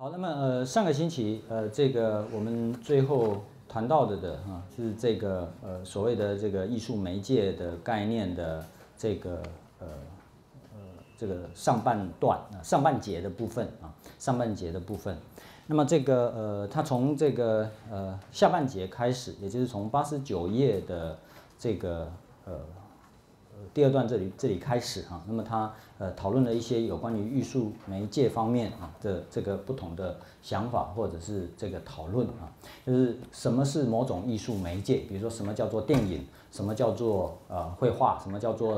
好，那么呃，上个星期呃，这个我们最后谈到的的哈，是这个呃所谓的这个艺术媒介的概念的这个呃呃这个上半段啊上半节的部分啊上半节的部分。那么这个呃，它从这个呃下半节开始，也就是从八十九页的这个呃。第二段这里这里开始哈，那么他呃讨论了一些有关于艺术媒介方面啊的这个不同的想法或者是这个讨论啊，就是什么是某种艺术媒介，比如说什么叫做电影，什么叫做呃绘画，什么叫做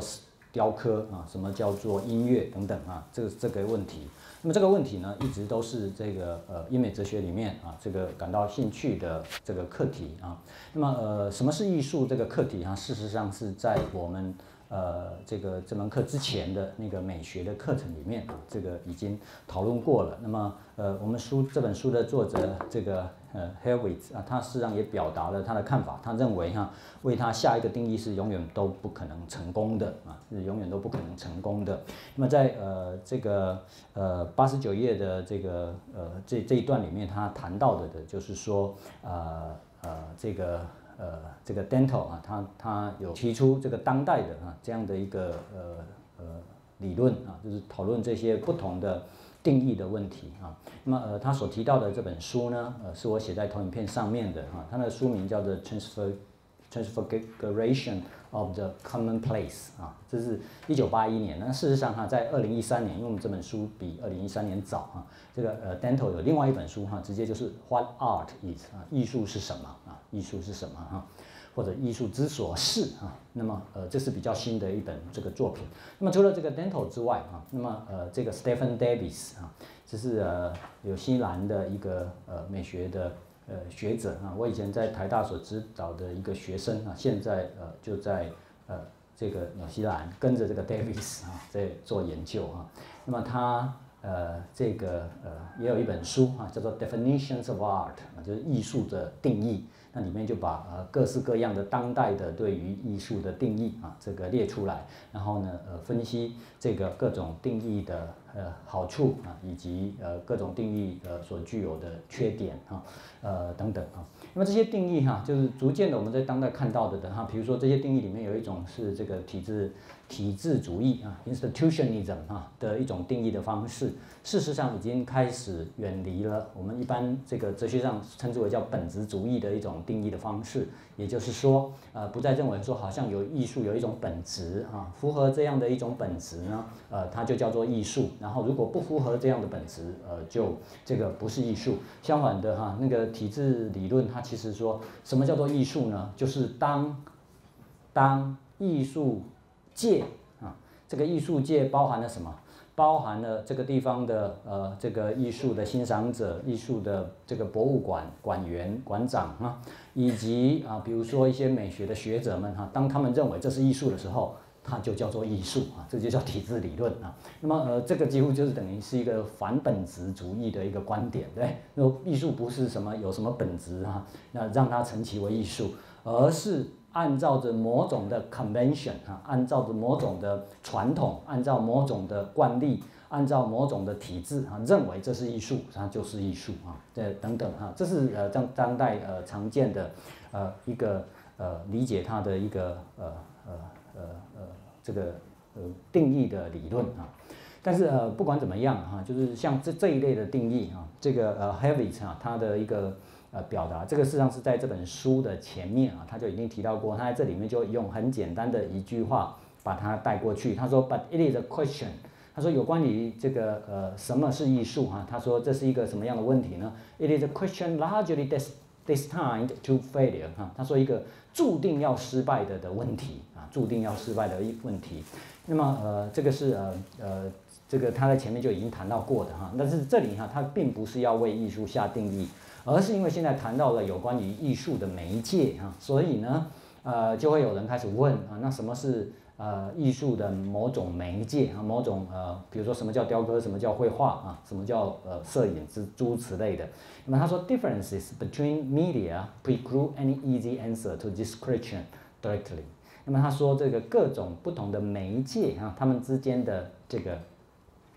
雕刻啊，什么叫做音乐等等啊，这个这个问题。那么这个问题呢，一直都是这个呃英美哲学里面啊这个感到兴趣的这个课题啊。那么呃什么是艺术这个课题啊，事实上是在我们。呃，这个这门课之前的那个美学的课程里面，这个已经讨论过了。那么，呃，我们书这本书的作者这个呃 h e r w i t z 啊，他实际上也表达了他的看法。他认为哈，为他下一个定义是永远都不可能成功的啊，是永远都不可能成功的。那么在呃这个呃八十九页的这个呃这这一段里面，他谈到的的就是说，呃呃这个。呃，这个 dental 啊，他他有提出这个当代的啊这样的一个呃呃理论啊，就是讨论这些不同的定义的问题啊。那么呃，他所提到的这本书呢，呃，是我写在投影片上面的哈，他的书名叫做 Transfer Transfiguration。of the commonplace 啊，这是一九八一年。那事实上哈，在二零一三年，因为我们这本书比二零一三年早啊，这个呃，Dental 有另外一本书哈，直接就是 What Art Is 啊，艺术是什么？艺术是什么哈？或者艺术之所是啊？那么呃，这是比较新的一本这个作品。那么除了这个 Dental 之外啊，那么呃，这个 Stephen Davis 啊，这是呃纽西兰的一个呃美学的。呃，学者啊，我以前在台大所指导的一个学生啊，现在呃就在呃这个纽西兰跟着这个 Davis 啊在做研究啊。那么他呃这个呃也有一本书啊，叫做 Definitions of Art 啊，就是艺术的定义。那里面就把呃各式各样的当代的对于艺术的定义啊，这个列出来，然后呢呃分析这个各种定义的呃好处啊，以及呃各种定义呃所具有的缺点啊，呃等等啊。那么这些定义哈，就是逐渐的我们在当代看到的的哈，比如说这些定义里面有一种是这个体制体制主义啊，institutionism 啊的一种定义的方式，事实上已经开始远离了我们一般这个哲学上称之为叫本质主义的一种定义的方式，也就是说，呃，不再认为说好像有艺术有一种本质啊，符合这样的一种本质呢，呃，它就叫做艺术，然后如果不符合这样的本质，呃，就这个不是艺术。相反的哈，那个体制理论它其实说什么叫做艺术呢？就是当当艺术界啊，这个艺术界包含了什么？包含了这个地方的呃这个艺术的欣赏者、艺术的这个博物馆馆员、馆长啊，以及啊比如说一些美学的学者们哈，当他们认为这是艺术的时候，它就叫做艺术啊，这就叫体制理论啊。那么呃这个几乎就是等于是一个反本质主义的一个观点，对？那艺术不是什么有什么本质啊，那让它成其为艺术，而是。按照着某种的 convention 啊，按照着某种的传统，按照某种的惯例，按照某种的体制啊，认为这是艺术，它就是艺术啊，这等等哈，这是呃当当代呃常见的呃一个呃理解它的一个呃呃呃呃这个呃定义的理论啊。但是呃不管怎么样哈，就是像这这一类的定义啊，这个呃 Heavy 啊，它的一个。呃，表达这个事实上是在这本书的前面啊，他就已经提到过，他在这里面就用很简单的一句话把它带过去。他说，But it is a question。他说有关于这个呃什么是艺术哈，他说这是一个什么样的问题呢？It is a question largely destined to failure 哈。他说一个注定要失败的的问题啊，注定要失败的一问题。那么呃，这个是呃呃这个他在前面就已经谈到过的哈，但是这里哈，他并不是要为艺术下定义。而是因为现在谈到了有关于艺术的媒介啊，所以呢，呃，就会有人开始问啊，那什么是呃艺术的某种媒介啊，某种呃，比如说什么叫雕刻，什么叫绘画啊，什么叫呃摄影之诸此类的。那么他说，differences between media preclude any easy answer to this question directly。那么他说这个各种不同的媒介啊，它们之间的这个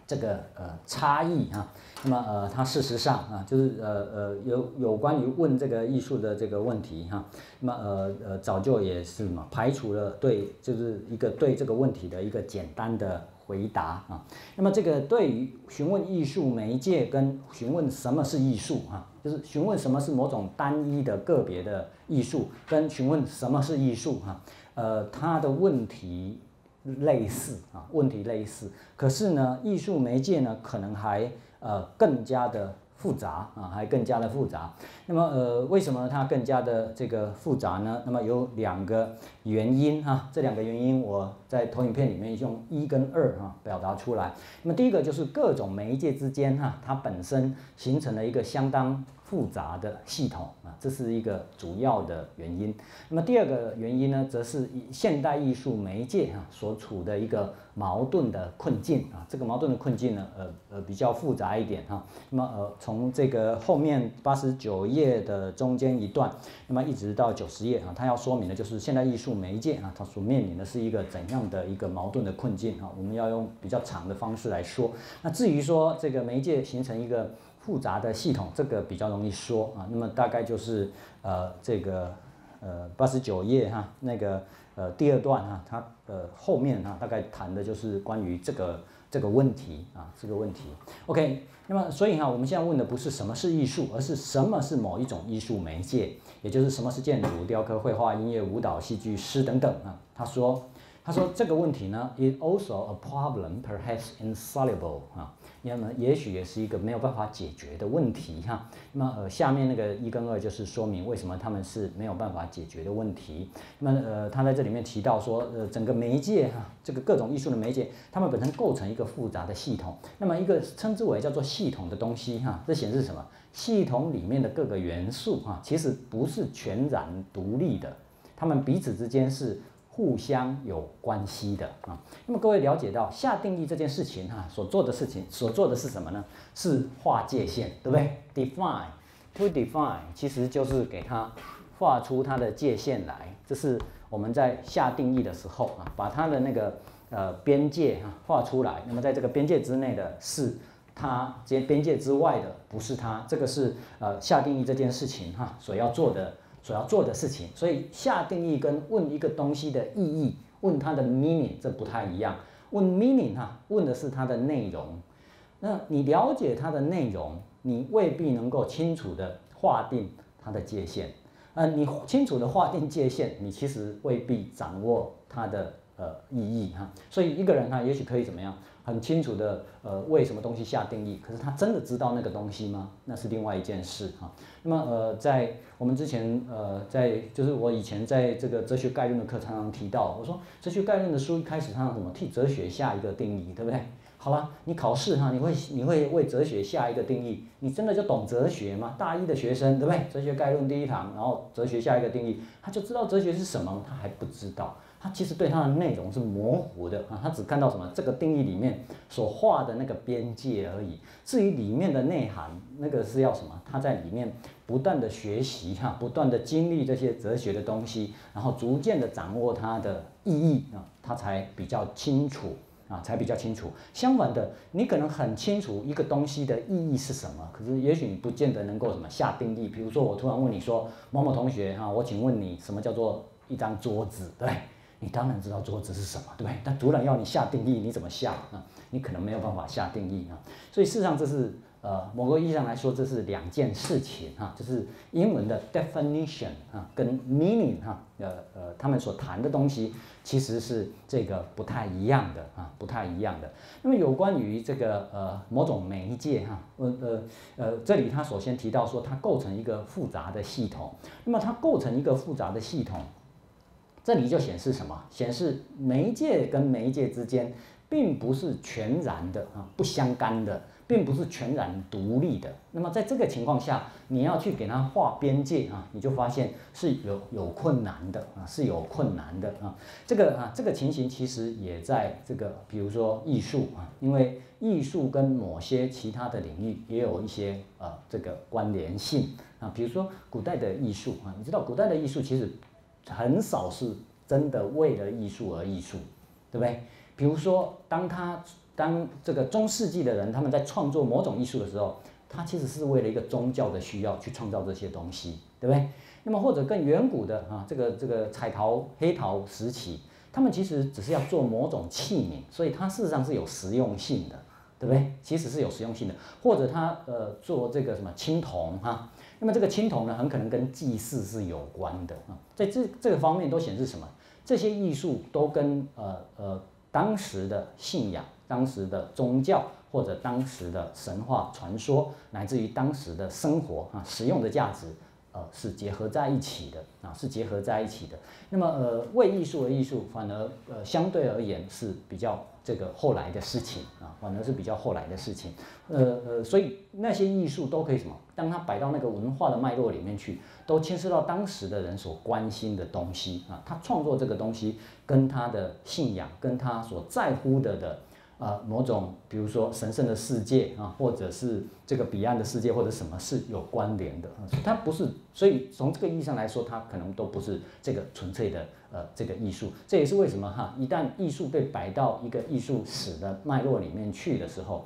这个呃差异啊，那么呃它事实上啊就是呃呃有有关于问这个艺术的这个问题哈，那么呃呃早就也是嘛排除了对就是一个对这个问题的一个简单的回答啊，那么这个对于询问艺术媒介跟询问什么是艺术哈，就是询问什么是某种单一的个别的艺术跟询问什么是艺术哈，呃他的问题。类似啊，问题类似，可是呢，艺术媒介呢，可能还呃更加的复杂啊，还更加的复杂。那么呃，为什么它更加的这个复杂呢？那么有两个原因啊，这两个原因我在投影片里面用一跟二啊表达出来。那么第一个就是各种媒介之间哈，它本身形成了一个相当。复杂的系统啊，这是一个主要的原因。那么第二个原因呢，则是现代艺术媒介哈所处的一个矛盾的困境啊。这个矛盾的困境呢，呃呃比较复杂一点哈。那么呃从这个后面八十九页的中间一段，那么一直到九十页啊，它要说明的就是现代艺术媒介啊，它所面临的是一个怎样的一个矛盾的困境啊。我们要用比较长的方式来说。那至于说这个媒介形成一个。复杂的系统，这个比较容易说啊。那么大概就是呃这个呃八十九页哈，那个呃第二段哈，它呃后面哈大概谈的就是关于这个这个问题啊这个问题。OK，那么所以哈我们现在问的不是什么是艺术，而是什么是某一种艺术媒介，也就是什么是建筑、雕刻、绘画、音乐、舞蹈、戏剧、诗等等啊。他说他说这个问题呢，is also a problem perhaps insoluble 啊。那么也许也是一个没有办法解决的问题哈。那么呃，下面那个一跟二就是说明为什么他们是没有办法解决的问题。那么呃，他在这里面提到说，呃，整个媒介哈，这个各种艺术的媒介，它们本身构成一个复杂的系统。那么一个称之为叫做系统的东西哈，这显示什么？系统里面的各个元素哈，其实不是全然独立的，它们彼此之间是。互相有关系的啊，那么各位了解到下定义这件事情哈，所做的事情所做的是什么呢？是划界限，对不对？Define，to define，其实就是给它画出它的界限来。这是我们在下定义的时候啊，把它的那个呃边界哈画出来。那么在这个边界之内的是它，这边界之外的不是它。这个是呃下定义这件事情哈所要做的。所要做的事情，所以下定义跟问一个东西的意义，问它的 meaning 这不太一样。问 meaning 哈，问的是它的内容。那你了解它的内容，你未必能够清楚的划定它的界限。呃，你清楚的划定界限，你其实未必掌握它的呃意义哈。所以一个人他也许可以怎么样？很清楚的，呃，为什么东西下定义？可是他真的知道那个东西吗？那是另外一件事哈。那么，呃，在我们之前，呃，在就是我以前在这个哲学概论的课常常提到，我说哲学概论的书一开始他什么替哲学下一个定义，对不对？好了，你考试哈，你会你会为哲学下一个定义，你真的就懂哲学吗？大一的学生，对不对？哲学概论第一堂，然后哲学下一个定义，他就知道哲学是什么？他还不知道。他其实对它的内容是模糊的啊，他只看到什么这个定义里面所画的那个边界而已。至于里面的内涵，那个是要什么？他在里面不断的学习哈，不断的经历这些哲学的东西，然后逐渐的掌握它的意义啊，他才比较清楚啊，才比较清楚。相反的，你可能很清楚一个东西的意义是什么，可是也许你不见得能够什么下定义。比如说我突然问你说某某同学哈，我请问你什么叫做一张桌子？对。你当然知道桌子是什么，对不对？但突然要你下定义，你怎么下啊？你可能没有办法下定义啊。所以事实上，这是呃某个意义上来说，这是两件事情哈。就是英文的 definition 啊，跟 meaning 哈，呃呃，他们所谈的东西其实是这个不太一样的啊，不太一样的。那么有关于这个呃某种媒介哈，呃呃呃，这里他首先提到说，它构成一个复杂的系统。那么它构成一个复杂的系统。这里就显示什么？显示媒介跟媒介之间并不是全然的啊，不相干的，并不是全然独立的。那么在这个情况下，你要去给它画边界啊，你就发现是有有困难的啊，是有困难的啊。这个啊，这个情形其实也在这个，比如说艺术啊，因为艺术跟某些其他的领域也有一些呃这个关联性啊，比如说古代的艺术啊，你知道古代的艺术其实。很少是真的为了艺术而艺术，对不对？比如说，当他当这个中世纪的人他们在创作某种艺术的时候，他其实是为了一个宗教的需要去创造这些东西，对不对？那么或者更远古的啊，这个这个彩陶、黑陶时期，他们其实只是要做某种器皿，所以它事实上是有实用性的，对不对？其实是有实用性的，或者他呃做这个什么青铜哈，那么这个青铜呢，很可能跟祭祀是有关的啊，在这这个方面都显示什么？这些艺术都跟呃呃当时的信仰、当时的宗教或者当时的神话传说，乃至于当时的生活啊，实用的价值。呃，是结合在一起的啊，是结合在一起的。那么，呃，为艺术而艺术，反而呃，相对而言是比较这个后来的事情啊，反而是比较后来的事情。呃呃，所以那些艺术都可以什么？当它摆到那个文化的脉络里面去，都牵涉到当时的人所关心的东西啊。他创作这个东西，跟他的信仰，跟他所在乎的的。呃，某种比如说神圣的世界啊，或者是这个彼岸的世界，或者什么是有关联的？它不是，所以从这个意义上来说，它可能都不是这个纯粹的呃这个艺术。这也是为什么哈，一旦艺术被摆到一个艺术史的脉络里面去的时候，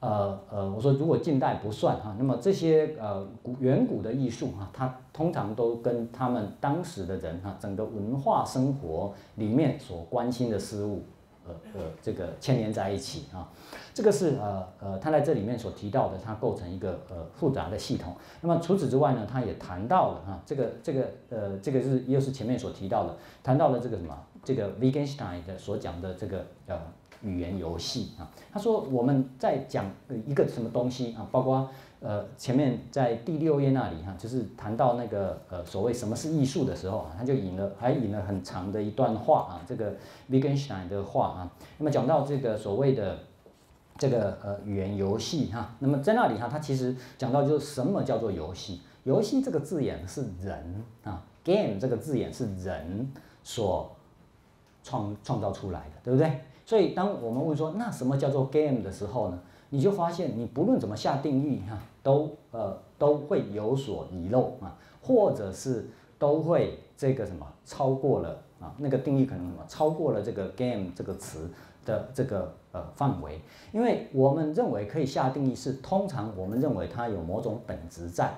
呃呃，我说如果近代不算哈，那么这些呃古远古的艺术哈，它通常都跟他们当时的人哈，整个文化生活里面所关心的事物。呃呃，这个牵连在一起啊，这个是呃呃，他在这里面所提到的，它构成一个呃复杂的系统。那么除此之外呢，他也谈到了啊，这个这个呃，这个是又是前面所提到的，谈到了这个什么，这个 Wittgenstein 的所讲的这个呃语言游戏啊。他说我们在讲一个什么东西啊，包括。呃，前面在第六页那里哈，就是谈到那个呃所谓什么是艺术的时候啊，他就引了还引了很长的一段话啊，这个 Wittgenstein 的话啊，那么讲到这个所谓的这个呃语言游戏哈，那么在那里哈，他其实讲到就是什么叫做游戏？游戏这个字眼是人啊，game 这个字眼是人所创创造出来的，对不对？所以当我们问说那什么叫做 game 的时候呢？你就发现，你不论怎么下定义哈，都呃都会有所遗漏啊，或者是都会这个什么超过了啊，那个定义可能什么超过了这个 game 这个词的这个呃范围，因为我们认为可以下定义是通常我们认为它有某种本质在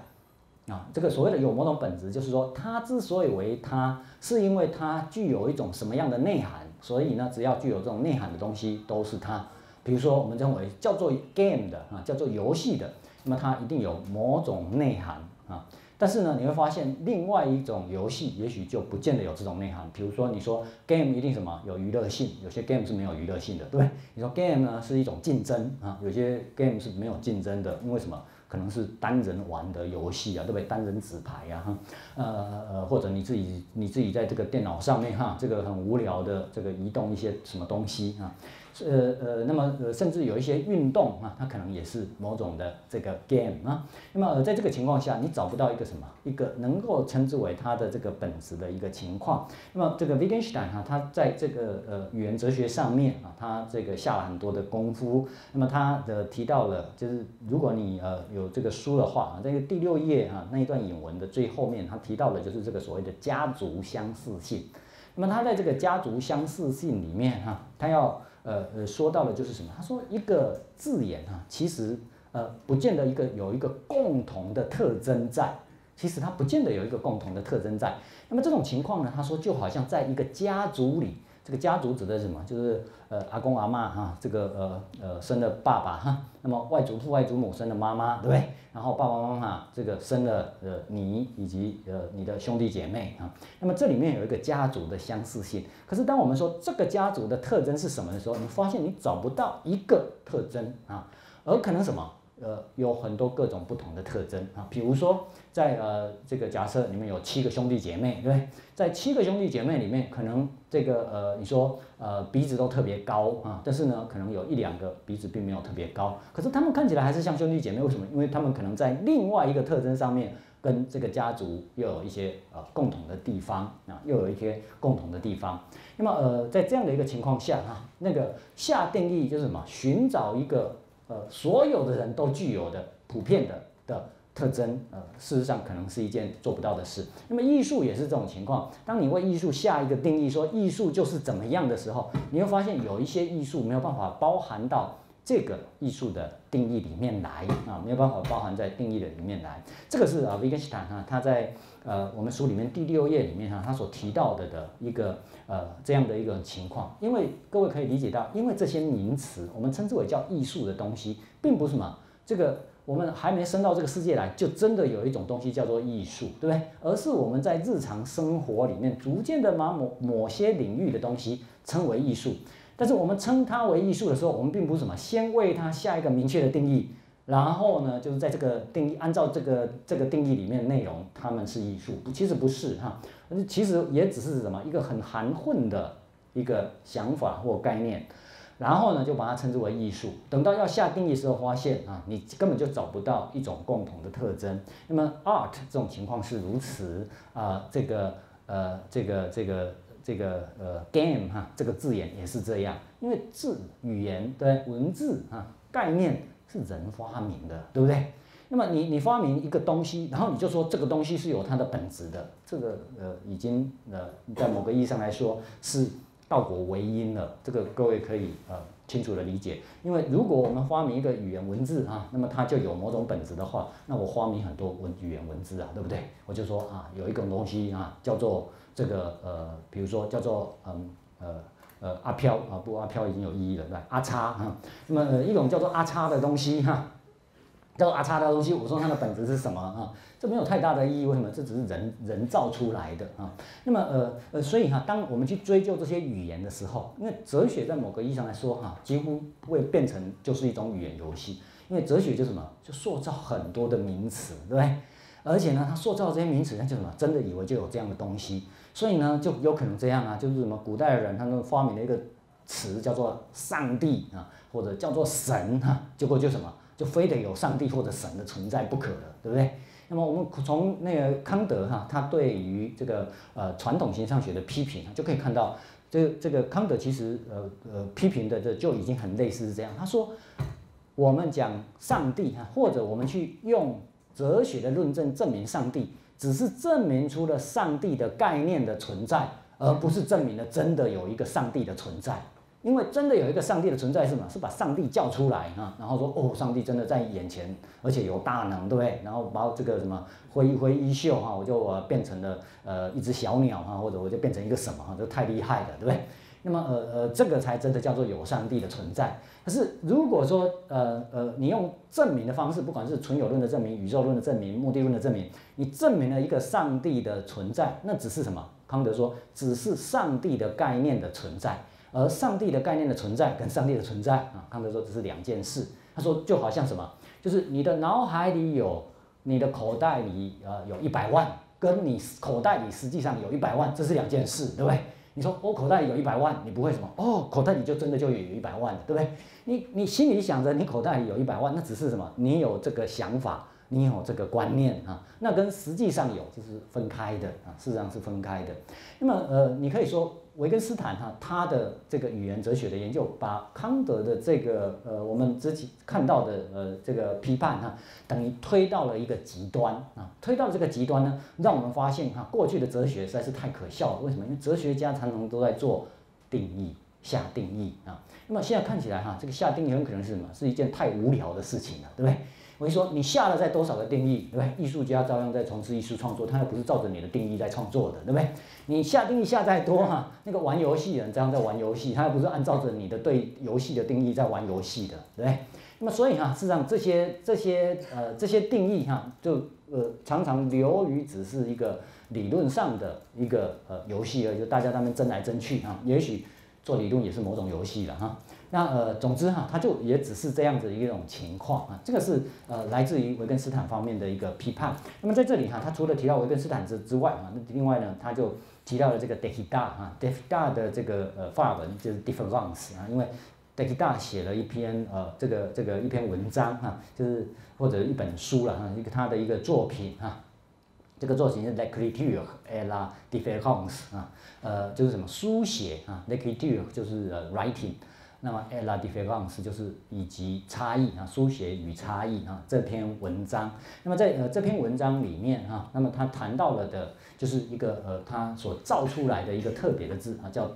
啊，这个所谓的有某种本质，就是说它之所以为它，是因为它具有一种什么样的内涵，所以呢，只要具有这种内涵的东西都是它。比如说，我们认为叫做 game 的啊，叫做游戏的，那么它一定有某种内涵啊。但是呢，你会发现另外一种游戏也许就不见得有这种内涵。比如说，你说 game 一定什么有娱乐性，有些 game 是没有娱乐性的，对不对？你说 game 呢是一种竞争啊，有些 game 是没有竞争的，因为什么？可能是单人玩的游戏啊，对不对？单人纸牌呀，哈，呃呃，或者你自己你自己在这个电脑上面哈，这个很无聊的这个移动一些什么东西啊。呃呃，那么呃，甚至有一些运动啊，它可能也是某种的这个 game 啊。那么在这个情况下，你找不到一个什么，一个能够称之为它的这个本质的一个情况。那么这个 Wittgenstein 哈，他在这个呃语言哲学上面啊，他这个下了很多的功夫。那么他的提到了，就是如果你呃有这个书的话啊，在第六页啊那一段引文的最后面，他提到的就是这个所谓的家族相似性。那么他在这个家族相似性里面哈，他要呃呃，说到了就是什么？他说一个字眼啊，其实呃，不见得一个有一个共同的特征在。其实它不见得有一个共同的特征在。那么这种情况呢，他说就好像在一个家族里。这个家族指的是什么？就是呃阿公阿妈哈，这个呃呃生了爸爸哈，那么外祖父外祖母生了妈妈，对不对？然后爸爸妈妈这个生了呃你以及呃你的兄弟姐妹啊，那么这里面有一个家族的相似性。可是当我们说这个家族的特征是什么的时候，你发现你找不到一个特征啊，而可能什么？呃，有很多各种不同的特征啊，比如说，在呃这个假设你们有七个兄弟姐妹，对不对？在七个兄弟姐妹里面，可能这个呃你说呃鼻子都特别高啊，但是呢，可能有一两个鼻子并没有特别高，可是他们看起来还是像兄弟姐妹，为什么？因为他们可能在另外一个特征上面跟这个家族又有一些呃共同的地方啊，又有一些共同的地方。那么呃在这样的一个情况下哈，那个下定义就是什么？寻找一个。呃，所有的人都具有的普遍的的特征，呃，事实上可能是一件做不到的事。那么艺术也是这种情况，当你为艺术下一个定义，说艺术就是怎么样的时候，你会发现有一些艺术没有办法包含到。这个艺术的定义里面来啊，没有办法包含在定义的里面来。这个是啊，维根斯坦哈，他在呃我们书里面第六页里面哈，他所提到的的一个呃这样的一个情况。因为各位可以理解到，因为这些名词我们称之为叫艺术的东西，并不是什么，这个我们还没生到这个世界来，就真的有一种东西叫做艺术，对不对？而是我们在日常生活里面逐渐的把某某些领域的东西称为艺术。但是我们称它为艺术的时候，我们并不是什么，先为它下一个明确的定义，然后呢，就是在这个定义，按照这个这个定义里面的内容，它们是艺术，其实不是哈，其实也只是什么一个很含混的一个想法或概念，然后呢，就把它称之为艺术。等到要下定义时候，发现啊，你根本就找不到一种共同的特征。那么 art 这种情况是如此啊，这个呃，这个这个。这个呃，game 哈，这个字眼也是这样，因为字、语言对文字啊，概念是人发明的，对不对？那么你你发明一个东西，然后你就说这个东西是有它的本质的，这个呃，已经呃，在某个意义上来说是道果为因了。这个各位可以呃清楚的理解，因为如果我们发明一个语言文字啊，那么它就有某种本质的话，那我发明很多文语言文字啊，对不对？我就说啊，有一种东西啊，叫做。这个呃，比如说叫做嗯呃呃阿飘啊，不阿飘已经有意义了，对吧？阿叉哈，那么一种叫做阿叉的东西哈，叫做阿叉的东西，我说它的本质是什么啊？这没有太大的意义，为什么？这只是人人造出来的啊。那么呃呃，所以哈，当我们去追究这些语言的时候，因为哲学在某个意义上来说哈，几乎会变成就是一种语言游戏，因为哲学就什么，就塑造很多的名词，对不对？而且呢，他塑造这些名词，那就什么，真的以为就有这样的东西。所以呢，就有可能这样啊，就是什么古代的人他们发明了一个词叫做上帝啊，或者叫做神哈，结果就什么，就非得有上帝或者神的存在不可了，对不对？那么我们从那个康德哈，他对于这个呃传统形上学的批评，就可以看到，这这个康德其实呃呃批评的这就已经很类似是这样。他说，我们讲上帝哈，或者我们去用哲学的论证证明上帝。只是证明出了上帝的概念的存在，而不是证明了真的有一个上帝的存在。因为真的有一个上帝的存在是什么？是把上帝叫出来啊，然后说哦，上帝真的在眼前，而且有大能，对不对？然后把我这个什么挥一挥衣袖哈，我就变成了呃一只小鸟哈，或者我就变成一个什么哈，这太厉害了，对不对？那么呃呃，这个才真的叫做有上帝的存在。可是如果说呃呃，你用证明的方式，不管是纯有论的证明、宇宙论的证明、目的论的证明，你证明了一个上帝的存在，那只是什么？康德说，只是上帝的概念的存在。而上帝的概念的存在跟上帝的存在啊，康德说这是两件事。他说就好像什么，就是你的脑海里有，你的口袋里呃有一百万，跟你口袋里实际上有一百万，这是两件事，对不对？你说我口袋里有一百万，你不会什么哦？口袋里就真的就有一百万，对不对？你你心里想着你口袋里有一百万，那只是什么？你有这个想法，你有这个观念啊，那跟实际上有就是分开的啊，事实上是分开的。那么呃，你可以说。维根斯坦哈，他的这个语言哲学的研究，把康德的这个呃我们之前看到的呃这个批判哈，等于推到了一个极端啊，推到这个极端呢，让我们发现哈，过去的哲学实在是太可笑了。为什么？因为哲学家常常都在做定义、下定义啊。那么现在看起来哈，这个下定义很可能是什么？是一件太无聊的事情了，对不对？我跟你说，你下了再多少个定义，对不对？艺术家照样在从事艺术创作，他又不是照着你的定义在创作的，对不对？你下定义下再多哈，那个玩游戏人照样在玩游戏，他又不是按照着你的对游戏的定义在玩游戏的，对不对？那么所以哈，事实上这些这些呃这些定义哈，就呃常常流于只是一个理论上的一个呃游戏而已，就大家他们争来争去哈，也许做理论也是某种游戏了哈。那呃，总之哈，他就也只是这样子一种情况啊。这个是呃来自于维根斯坦方面的一个批判。那么在这里哈，他除了提到维根斯坦之之外啊，那另外呢，他就提到了这个 d e k i d a 啊 d e k i d a 的这个呃法文就是 difference 啊，因为 d e k i d a 写了一篇呃这个这个一篇文章哈，就是或者一本书了哈，一个他的一个作品哈，这个作品是 l e c r i t u r e et la difference 啊，呃就是什么书写啊 l e c r i t u r e 就是呃 writing。那么 la difference 就是以及差异啊，书写与差异啊这篇文章。那么在呃这篇文章里面啊，那么他谈到了的就是一个呃他所造出来的一个特别的字啊，叫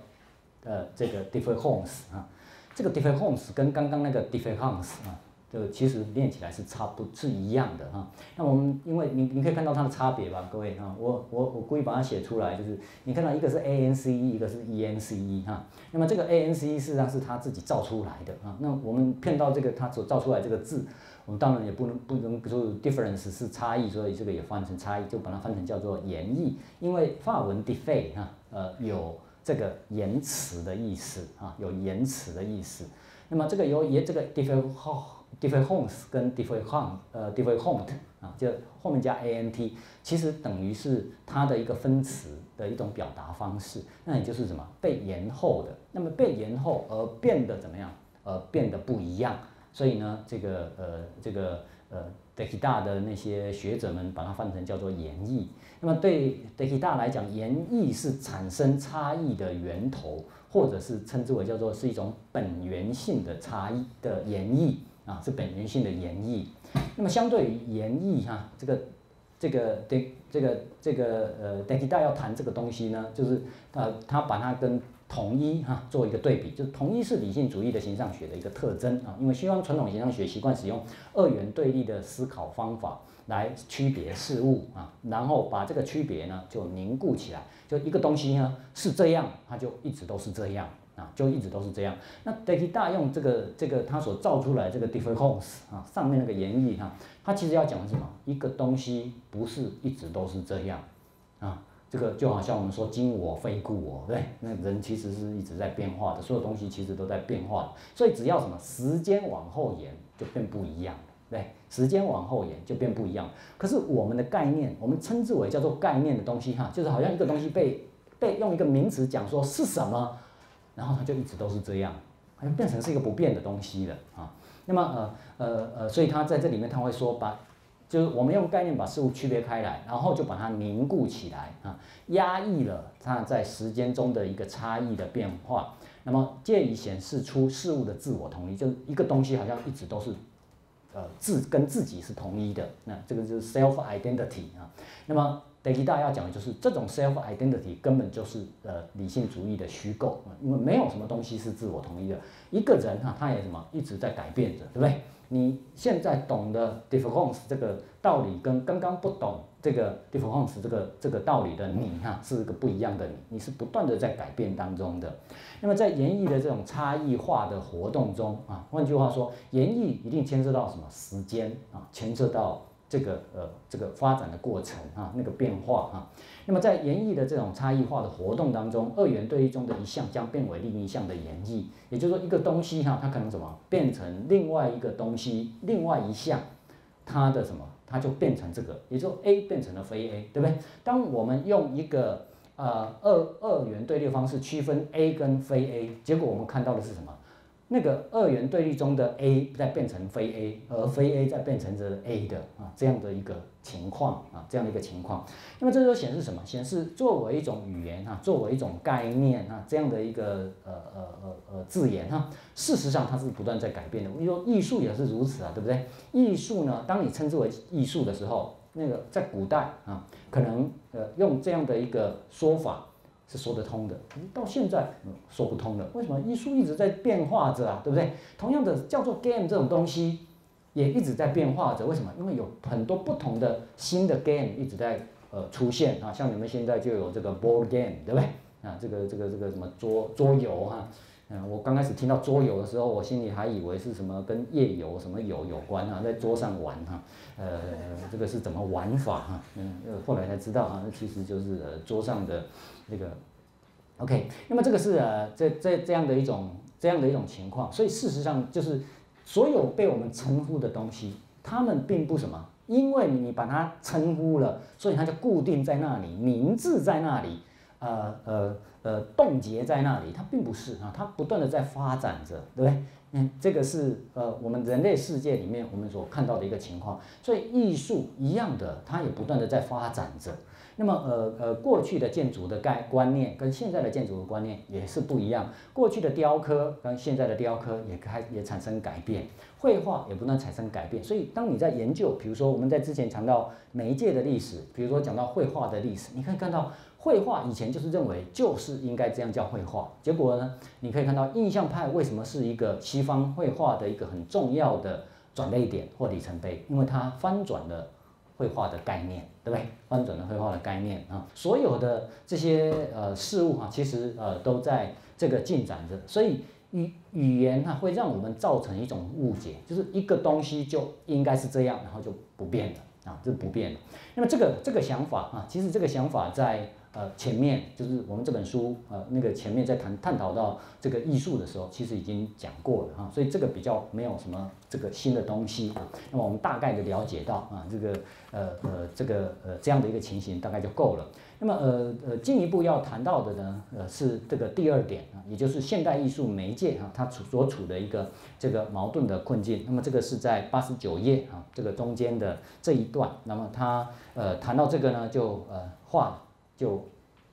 呃这个 difference 啊，这个 difference 跟刚刚那个 difference 啊。这个其实练起来是差不是一样的哈。那我们因为你你可以看到它的差别吧，各位哈。我我我故意把它写出来，就是你看到一个是 A N C E，一个是 E N C E 哈。那么这个 A N C E 事实上是他自己造出来的啊。那我们骗到这个他所造出来这个字，我们当然也不能不能说 difference 是差异，所以这个也翻成差异，就把它翻成叫做言译。因为法文 defay 哈，呃有这个言辞的意思啊，有言辞的意思。那么这个由也这个 defay 好。Difference 跟 different 呃 different 啊，就后面加 a n t，其实等于是它的一个分词的一种表达方式。那也就是什么被延后的，那么被延后而变得怎么样？呃，变得不一样。所以呢，这个呃这个呃 d e k i d a 的那些学者们把它翻成叫做演绎。那么对 d e k i d a 来讲，演绎是产生差异的源头，或者是称之为叫做是一种本源性的差异的演绎。啊，是本源性的演绎。那么相对于演绎哈，这个这个对这个这个呃 d e k i d a 要谈这个东西呢，就是呃他把它跟统一哈做一个对比，就是统一是理性主义的形上学的一个特征啊。因为西方传统形上学习惯使用二元对立的思考方法来区别事物啊，然后把这个区别呢就凝固起来，就一个东西呢是这样，它就一直都是这样。啊，就一直都是这样。那 d e k i d a 用这个这个他所造出来这个 difference 啊，上面那个言义哈，他其实要讲的是什么？一个东西不是一直都是这样啊，这个就好像我们说今我非故我，对那人其实是一直在变化的，所有东西其实都在变化。所以只要什么时间往后延，就变不一样对，时间往后延就变不一样。可是我们的概念，我们称之为叫做概念的东西哈，就是好像一个东西被被用一个名词讲说是什么。然后它就一直都是这样，它就变成是一个不变的东西了啊。那么呃呃呃，所以它在这里面他会说把，就是我们用概念把事物区别开来，然后就把它凝固起来啊，压抑了它在时间中的一个差异的变化。那么借以显示出事物的自我统一，就是一个东西好像一直都是呃自跟自己是统一的，那这个就是 self identity 啊。那么 d e k i d a 要讲的就是这种 self identity 根本就是呃理性主义的虚构，因为没有什么东西是自我同一的。一个人哈，他也什么一直在改变着，对不对？你现在懂的 difference 这个道理，跟刚刚不懂这个 difference 这个这个道理的你哈，是一个不一样的你，你是不断的在改变当中的。那么在演绎的这种差异化的活动中啊，换句话说，演绎一定牵涉到什么时间啊，牵涉到。这个呃，这个发展的过程啊，那个变化啊，那么在演绎的这种差异化的活动当中，二元对立中的一项将变为另一项的演绎，也就是说，一个东西哈，它可能什么变成另外一个东西，另外一项，它的什么，它就变成这个，也就 A 变成了非 A，对不对？当我们用一个呃二二元对立方式区分 A 跟非 A，结果我们看到的是什么？那个二元对立中的 A 再变成非 A，而非 A 再变成这 A 的啊，这样的一个情况啊，这样的一个情况。那么这就显示什么？显示作为一种语言啊，作为一种概念啊，这样的一个呃呃呃呃字眼哈，事实上它是不断在改变的。我们说艺术也是如此啊，对不对？艺术呢，当你称之为艺术的时候，那个在古代啊，可能呃用这样的一个说法。是说得通的，到现在嗯说不通了。为什么艺术一直在变化着啊？对不对？同样的，叫做 game 这种东西也一直在变化着。为什么？因为有很多不同的新的 game 一直在呃出现啊。像你们现在就有这个 board game，对不对？啊，这个这个这个什么桌桌游哈。嗯，我刚开始听到桌游的时候，我心里还以为是什么跟夜游什么游有关啊，在桌上玩哈。呃，这个是怎么玩法哈？嗯，后来才知道啊，那其实就是呃桌上的。这个，OK，那么这个是呃，这这这样的一种这样的一种情况，所以事实上就是所有被我们称呼的东西，它们并不什么，因为你把它称呼了，所以它就固定在那里，名字在那里，呃呃呃冻结在那里，它并不是啊，它不断的在发展着，对不对？嗯，这个是呃我们人类世界里面我们所看到的一个情况。所以艺术一样的，它也不断的在发展着。那么，呃呃，过去的建筑的概观念跟现在的建筑的观念也是不一样。过去的雕刻跟现在的雕刻也开也产生改变，绘画也不断产生改变。所以，当你在研究，比如说我们在之前讲到媒介的历史，比如说讲到绘画的历史，你可以看到绘画以前就是认为就是应该这样叫绘画。结果呢，你可以看到印象派为什么是一个西方绘画的一个很重要的转捩点或里程碑，因为它翻转了。绘画的概念，对不对？翻转的绘画的概念啊，所有的这些呃事物哈，其实呃都在这个进展着。所以语语言哈会让我们造成一种误解，就是一个东西就应该是这样，然后就不变了啊，就不变了。那么这个这个想法啊，其实这个想法在。呃，前面就是我们这本书，呃，那个前面在谈探讨到这个艺术的时候，其实已经讲过了哈，所以这个比较没有什么这个新的东西啊。那么我们大概的了解到啊，这个呃呃这个呃这样的一个情形大概就够了。那么呃呃进一步要谈到的呢，呃是这个第二点啊，也就是现代艺术媒介啊，它处所处的一个这个矛盾的困境。那么这个是在八十九页啊，这个中间的这一段。那么他呃谈到这个呢，就呃画。就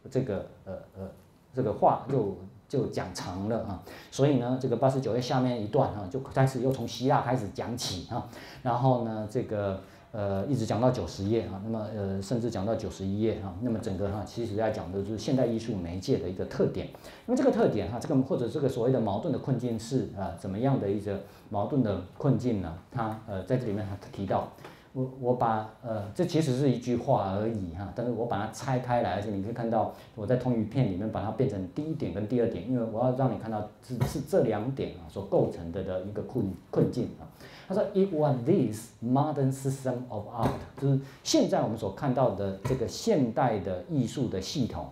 这个呃呃这个话就就讲长了啊，所以呢，这个八十九页下面一段哈，就开始又从希腊开始讲起啊，然后呢，这个呃一直讲到九十页啊，那么呃甚至讲到九十一页啊，那么整个哈其实在讲的就是现代艺术媒介的一个特点。那么这个特点哈，这个或者这个所谓的矛盾的困境是啊怎么样的一个矛盾的困境呢？他呃在这里面他提到。我我把呃，这其实是一句话而已哈，但是我把它拆开来，而且你可以看到我在同语片里面把它变成第一点跟第二点，因为我要让你看到是是这两点啊所构成的的一个困困境啊。他说，It was this modern system of art，就是现在我们所看到的这个现代的艺术的系统，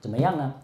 怎么样呢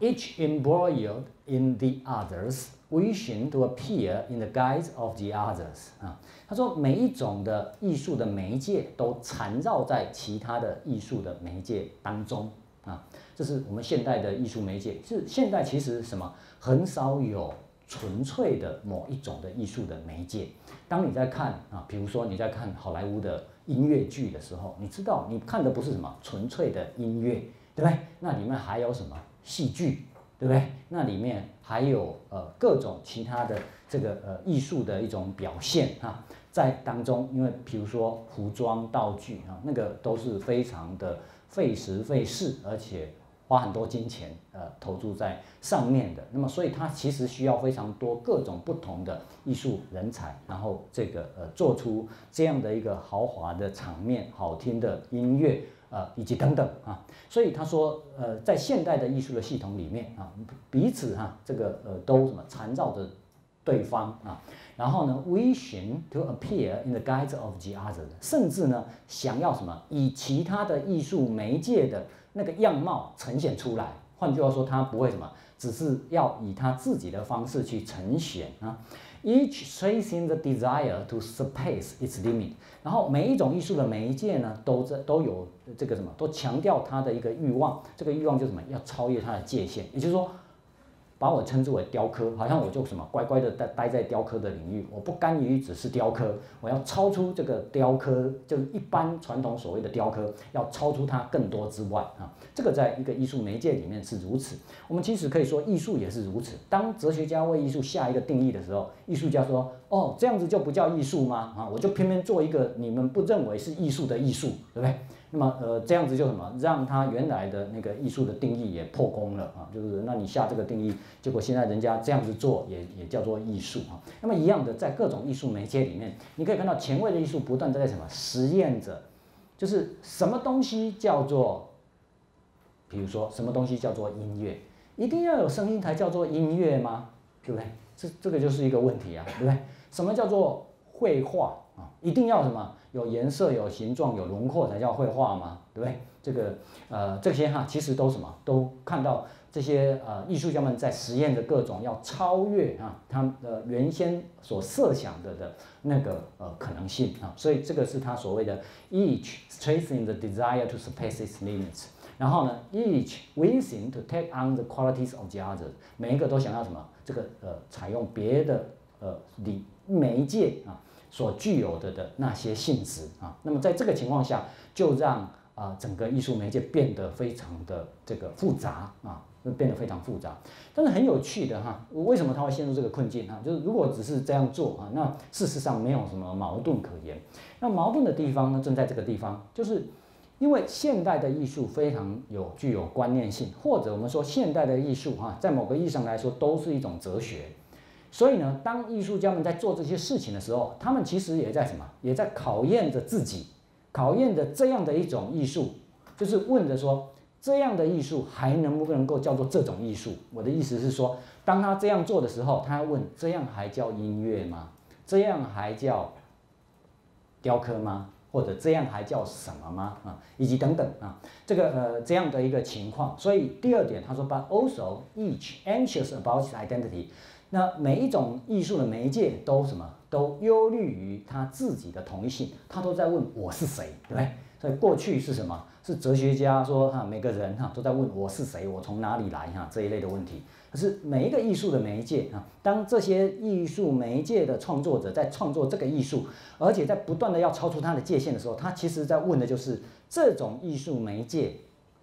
？Each embroiled in the others。wishing to appear in the guise of the others 啊，他说每一种的艺术的媒介都缠绕在其他的艺术的媒介当中啊，这是我们现代的艺术媒介。是现代其实什么很少有纯粹的某一种的艺术的媒介。当你在看啊，比如说你在看好莱坞的音乐剧的时候，你知道你看的不是什么纯粹的音乐，对不对？那里面还有什么戏剧？对不对？那里面还有呃各种其他的这个呃艺术的一种表现哈，在当中，因为比如说服装道具啊，那个都是非常的费时费事，而且花很多金钱呃投注在上面的。那么，所以它其实需要非常多各种不同的艺术人才，然后这个呃做出这样的一个豪华的场面、好听的音乐。呃，以及等等啊，所以他说，呃，在现代的艺术的系统里面啊，彼此哈，这个呃都什么缠绕着对方啊，然后呢，wishing to appear in the guise of the other，甚至呢，想要什么以其他的艺术媒介的那个样貌呈现出来。换句话说，他不会什么，只是要以他自己的方式去呈现啊。Each tracing the desire to surpass its limit，然后每一种艺术的媒介呢，都在都有这个什么，都强调它的一个欲望，这个欲望就是什么，要超越它的界限，也就是说。把我称之为雕刻，好像我就什么乖乖的待待在雕刻的领域，我不甘于只是雕刻，我要超出这个雕刻，就是一般传统所谓的雕刻，要超出它更多之外啊。这个在一个艺术媒介里面是如此，我们其实可以说艺术也是如此。当哲学家为艺术下一个定义的时候，艺术家说：“哦，这样子就不叫艺术吗？”啊，我就偏偏做一个你们不认为是艺术的艺术，对不对？那么，呃，这样子就什么，让他原来的那个艺术的定义也破功了啊！就是，那你下这个定义，结果现在人家这样子做也也叫做艺术啊。那么一样的，在各种艺术媒介里面，你可以看到前卫的艺术不断在什么实验着，就是什么东西叫做，比如说什么东西叫做音乐，一定要有声音才叫做音乐吗？对不对？这这个就是一个问题啊，对不对？什么叫做绘画？一定要什么？有颜色、有形状、有轮廓才叫绘画嘛，对不对？这个呃，这些哈，其实都什么？都看到这些呃艺术家们在实验的各种要超越啊，他们原先所设想的的那个呃可能性啊，所以这个是他所谓的 each tracing the desire to surpass its limits，然后呢，each wishing to take on the qualities of the other，每一个都想要什么？这个呃，采用别的呃理媒介啊所具有的的那些性质啊。那么在这个情况下，就让啊整个艺术媒介变得非常的这个复杂啊，变得非常复杂。但是很有趣的哈，为什么他会陷入这个困境啊？就是如果只是这样做啊，那事实上没有什么矛盾可言。那矛盾的地方呢，正在这个地方，就是因为现代的艺术非常有具有观念性，或者我们说现代的艺术哈，在某个意义上来说都是一种哲学。所以呢，当艺术家们在做这些事情的时候，他们其实也在什么？也在考验着自己，考验着这样的一种艺术，就是问着说。这样的艺术还能不能够叫做这种艺术？我的意思是说，当他这样做的时候，他要问：这样还叫音乐吗？这样还叫雕刻吗？或者这样还叫什么吗？啊，以及等等啊，这个呃这样的一个情况。所以第二点，他说：But also each anxious about identity。那每一种艺术的媒介都什么？都忧虑于他自己的同一性，他都在问我是谁，对不对？所以过去是什么？是哲学家说哈，每个人哈都在问我是谁，我从哪里来哈这一类的问题。可是每一个艺术的媒介啊，当这些艺术媒介的创作者在创作这个艺术，而且在不断的要超出它的界限的时候，他其实在问的就是这种艺术媒介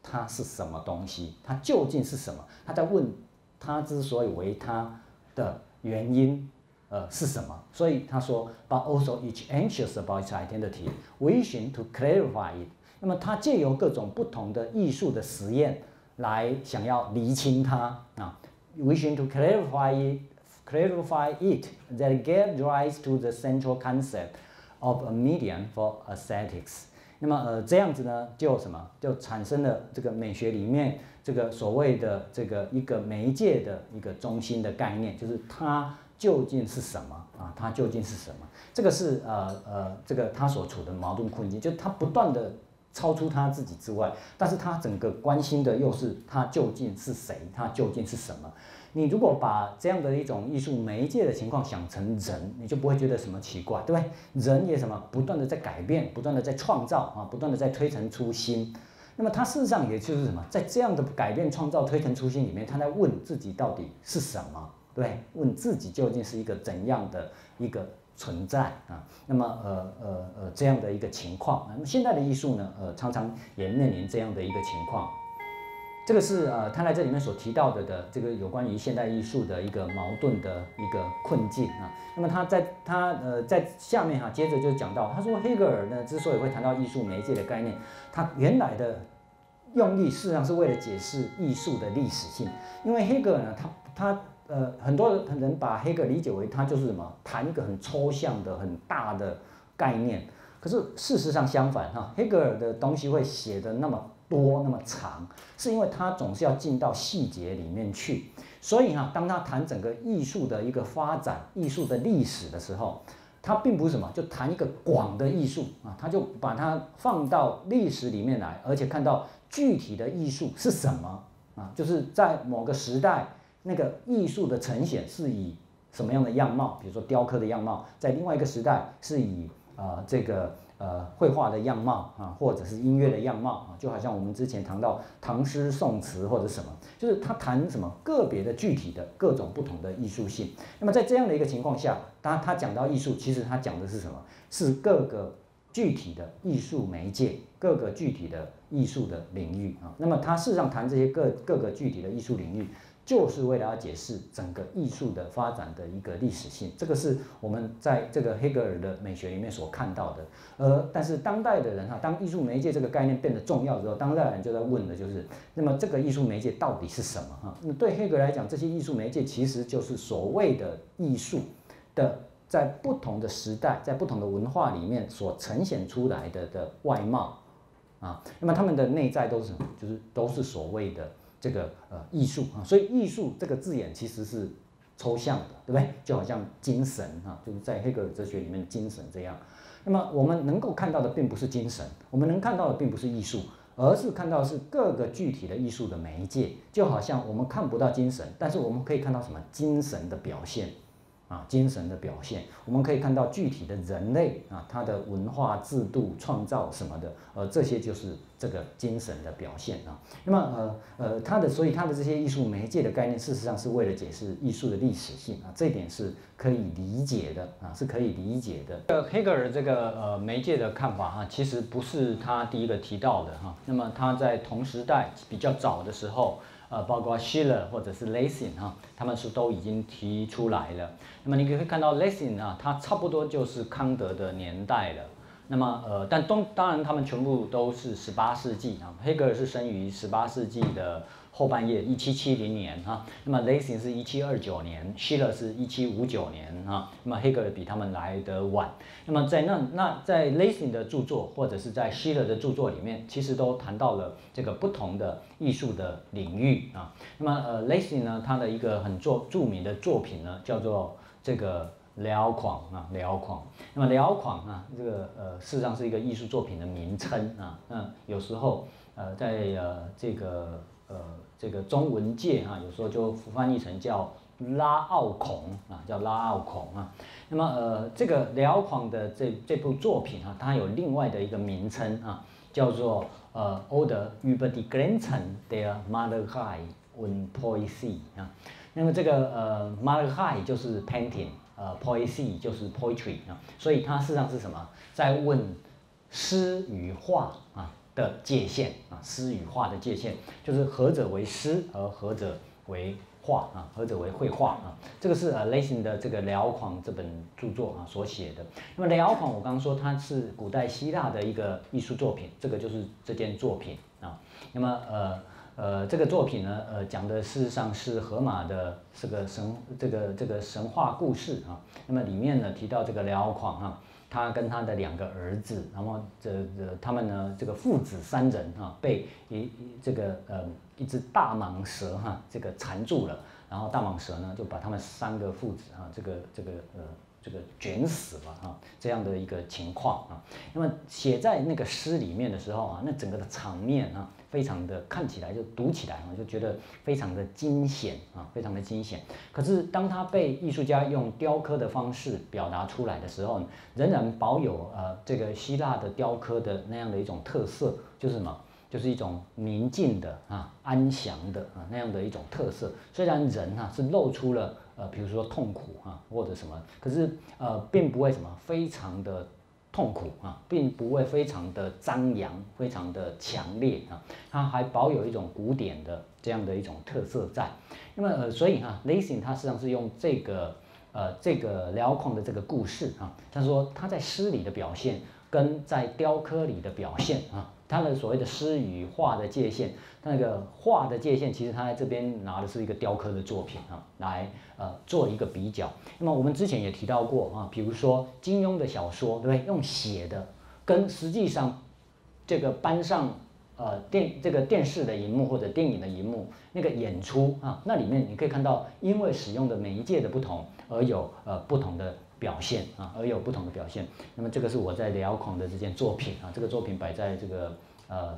它是什么东西，它究竟是什么？他在问他之所以为他的原因呃是什么？所以他说，But also each anxious about its identity, wishing to clarify it. 那么他借由各种不同的艺术的实验来想要厘清它啊，wishing to clarify it, clarify it that gave rise to the central concept of a medium for aesthetics。那么呃这样子呢，就什么就产生了这个美学里面这个所谓的这个一个媒介的一个中心的概念，就是它究竟是什么啊？它究竟是什么？这个是呃呃这个他所处的矛盾困境，就他不断的。超出他自己之外，但是他整个关心的又是他究竟是谁，他究竟是什么？你如果把这样的一种艺术媒介的情况想成人，你就不会觉得什么奇怪，对不对？人也什么不断的在改变，不断的在创造啊，不断的在推陈出新。那么他事实上也就是什么，在这样的改变、创造、推陈出新里面，他在问自己到底是什么？对，问自己究竟是一个怎样的一个？存在啊，那么呃呃呃这样的一个情况，那么现代的艺术呢，呃常常也面临这样的一个情况，这个是呃他在这里面所提到的的这个有关于现代艺术的一个矛盾的一个困境啊。那么他在他呃在下面哈接着就讲到，他说黑格尔呢之所以会谈到艺术媒介的概念，他原来的用意事实上是为了解释艺术的历史性，因为黑格尔呢他他。呃，很多人把黑格尔理解为他就是什么，谈一个很抽象的、很大的概念。可是事实上相反哈，黑格尔的东西会写的那么多、那么长，是因为他总是要进到细节里面去。所以哈，当他谈整个艺术的一个发展、艺术的历史的时候，他并不是什么就谈一个广的艺术啊，他就把它放到历史里面来，而且看到具体的艺术是什么啊，就是在某个时代。那个艺术的呈现是以什么样的样貌？比如说雕刻的样貌，在另外一个时代是以呃这个呃绘画的样貌啊，或者是音乐的样貌啊，就好像我们之前谈到唐诗宋词或者什么，就是他谈什么个别的具体的各种不同的艺术性。那么在这样的一个情况下，当他讲到艺术，其实他讲的是什么？是各个具体的艺术媒介，各个具体的艺术的领域啊。那么他事实上谈这些各各个具体的艺术领域。就是为了要解释整个艺术的发展的一个历史性，这个是我们在这个黑格尔的美学里面所看到的。而但是当代的人哈，当艺术媒介这个概念变得重要之后，当代人就在问的就是，那么这个艺术媒介到底是什么哈？那对黑格尔来讲，这些艺术媒介其实就是所谓的艺术的，在不同的时代，在不同的文化里面所呈现出来的的外貌啊。那么他们的内在都是什么？就是都是所谓的。这个呃艺术啊，所以艺术这个字眼其实是抽象的，对不对？就好像精神啊，就是在黑格尔哲学里面精神这样。那么我们能够看到的并不是精神，我们能看到的并不是艺术，而是看到是各个具体的艺术的媒介。就好像我们看不到精神，但是我们可以看到什么精神的表现啊，精神的表现，我们可以看到具体的人类啊，他的文化制度创造什么的，呃，这些就是这个精神的表现啊。那么呃呃，他的所以他的这些艺术媒介的概念，事实上是为了解释艺术的历史性啊，这一点是可以理解的啊，是可以理解的。呃，黑格尔这个呃媒介的看法哈，其实不是他第一个提到的哈。那么他在同时代比较早的时候。呃，包括 Schiller 或者是 Lessing 哈，他们是都已经提出来了。那么你可以看到 Lessing 啊，他差不多就是康德的年代了。那么呃，但东当然他们全部都是十八世纪啊，黑格尔是生于十八世纪的。后半夜，一七七零年哈，那么 Lessing 是一七二九年希勒是一七五九年哈，那么黑格尔比他们来得晚。那么在那那在 Lessing 的著作或者是在希勒的著作里面，其实都谈到了这个不同的艺术的领域啊。那么呃，Lessing 呢，他的一个很著著名的作品呢，叫做这个辽狂啊，辽狂。那么辽狂啊，这个呃，事实上是一个艺术作品的名称啊。那有时候呃，在呃这个呃，这个中文界啊，有时候就翻译成叫拉奥孔啊，叫拉奥孔啊。那么呃，这个辽狂的这这部作品啊，它有另外的一个名称啊，叫做呃，Oder über die Grenzen der Malerei und Poesie 啊。那么这个呃，Malerei 就是 painting，呃，Poesie 就是 poetry 啊。所以它事实上是什么？在问诗与画啊。的界限啊，诗与画的界限，就是何者为诗，而何者为画啊，何者为绘画啊？这个是呃类型的这个辽狂这本著作啊所写的。那么辽狂，我刚刚说它是古代希腊的一个艺术作品，这个就是这件作品啊。那么呃呃，这个作品呢，呃讲的事实上是荷马的这个神这个这个神话故事啊。那么里面呢提到这个辽狂啊。他跟他的两个儿子，然后这这他们呢，这个父子三人啊，被一这个呃一只大蟒蛇哈这个缠住了，然后大蟒蛇呢就把他们三个父子啊这个这个呃。这个卷死了啊，这样的一个情况啊，那么写在那个诗里面的时候啊，那整个的场面啊，非常的看起来就读起来啊，就觉得非常的惊险啊，非常的惊险。可是当他被艺术家用雕刻的方式表达出来的时候，仍然保有呃这个希腊的雕刻的那样的一种特色，就是什么？就是一种宁静的啊，安详的啊那样的一种特色。虽然人啊是露出了。呃，比如说痛苦啊，或者什么，可是呃，并不会什么非常的痛苦啊，并不会非常的张扬，非常的强烈啊，它还保有一种古典的这样的一种特色在。那么呃，所以哈，Lessing 他实际上是用这个呃这个辽旷的这个故事啊，他说他在诗里的表现跟在雕刻里的表现啊。他的所谓的诗与画的界限，那个画的界限，其实他在这边拿的是一个雕刻的作品啊，来呃做一个比较。那么我们之前也提到过啊，比如说金庸的小说，对不对？用写的，跟实际上这个搬上呃电这个电视的荧幕或者电影的荧幕那个演出啊，那里面你可以看到，因为使用的媒介的不同，而有呃不同的。表现啊，而有不同的表现。那么这个是我在辽孔的这件作品啊，这个作品摆在这个呃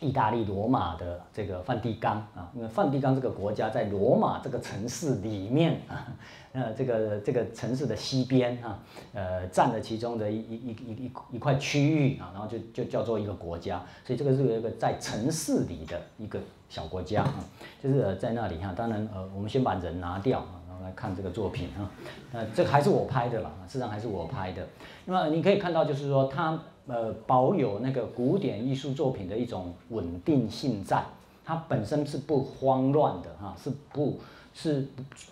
意大利罗马的这个梵蒂冈啊，因为梵蒂冈这个国家在罗马这个城市里面啊，呃这个这个城市的西边啊，呃占了其中的一一一一一块区域啊，然后就就叫做一个国家，所以这个是一个在城市里的一个小国家啊，就是在那里哈，当然呃我们先把人拿掉啊。来看这个作品啊，呃，这还是我拍的啦，事实上还是我拍的。那么你可以看到，就是说它呃保有那个古典艺术作品的一种稳定性在，它本身是不慌乱的哈，是不，是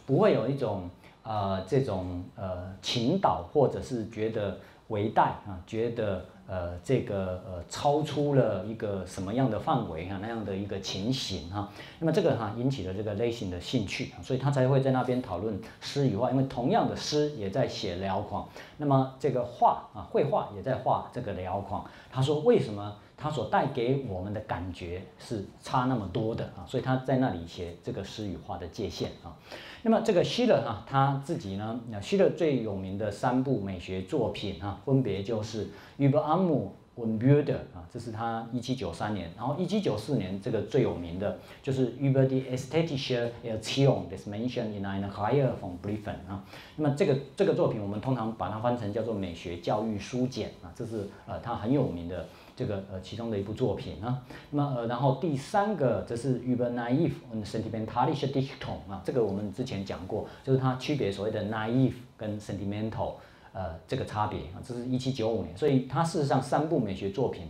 不会有一种呃这种呃倾倒或者是觉得为带啊，觉得。呃，这个呃，超出了一个什么样的范围哈，那样的一个情形哈，那么这个哈引起了这个类型的兴趣，所以他才会在那边讨论诗与画，因为同样的诗也在写辽狂，那么这个画啊，绘画也在画这个辽狂。他说为什么他所带给我们的感觉是差那么多的啊？所以他在那里写这个诗与画的界限啊。那么这个希勒哈他自己呢，那希勒最有名的三部美学作品啊，分别就是《Über Ammu Unbilder 啊，这是他一七九三年，然后一七九四年这个最有名的就是 Über die ästhetische Erziehung des Menschen in einer Reihe von Briefen 啊，那么这个这个作品我们通常把它翻成叫做美学教育书简啊，这是呃他很有名的这个呃其中的一部作品啊，那么呃然后第三个这是 Über naive sentimentalische Dichtung 啊，这个我们之前讲过，就是它区别所谓的 naive 跟 sentimental。呃，这个差别啊，这是一七九五年，所以它事实上三部美学作品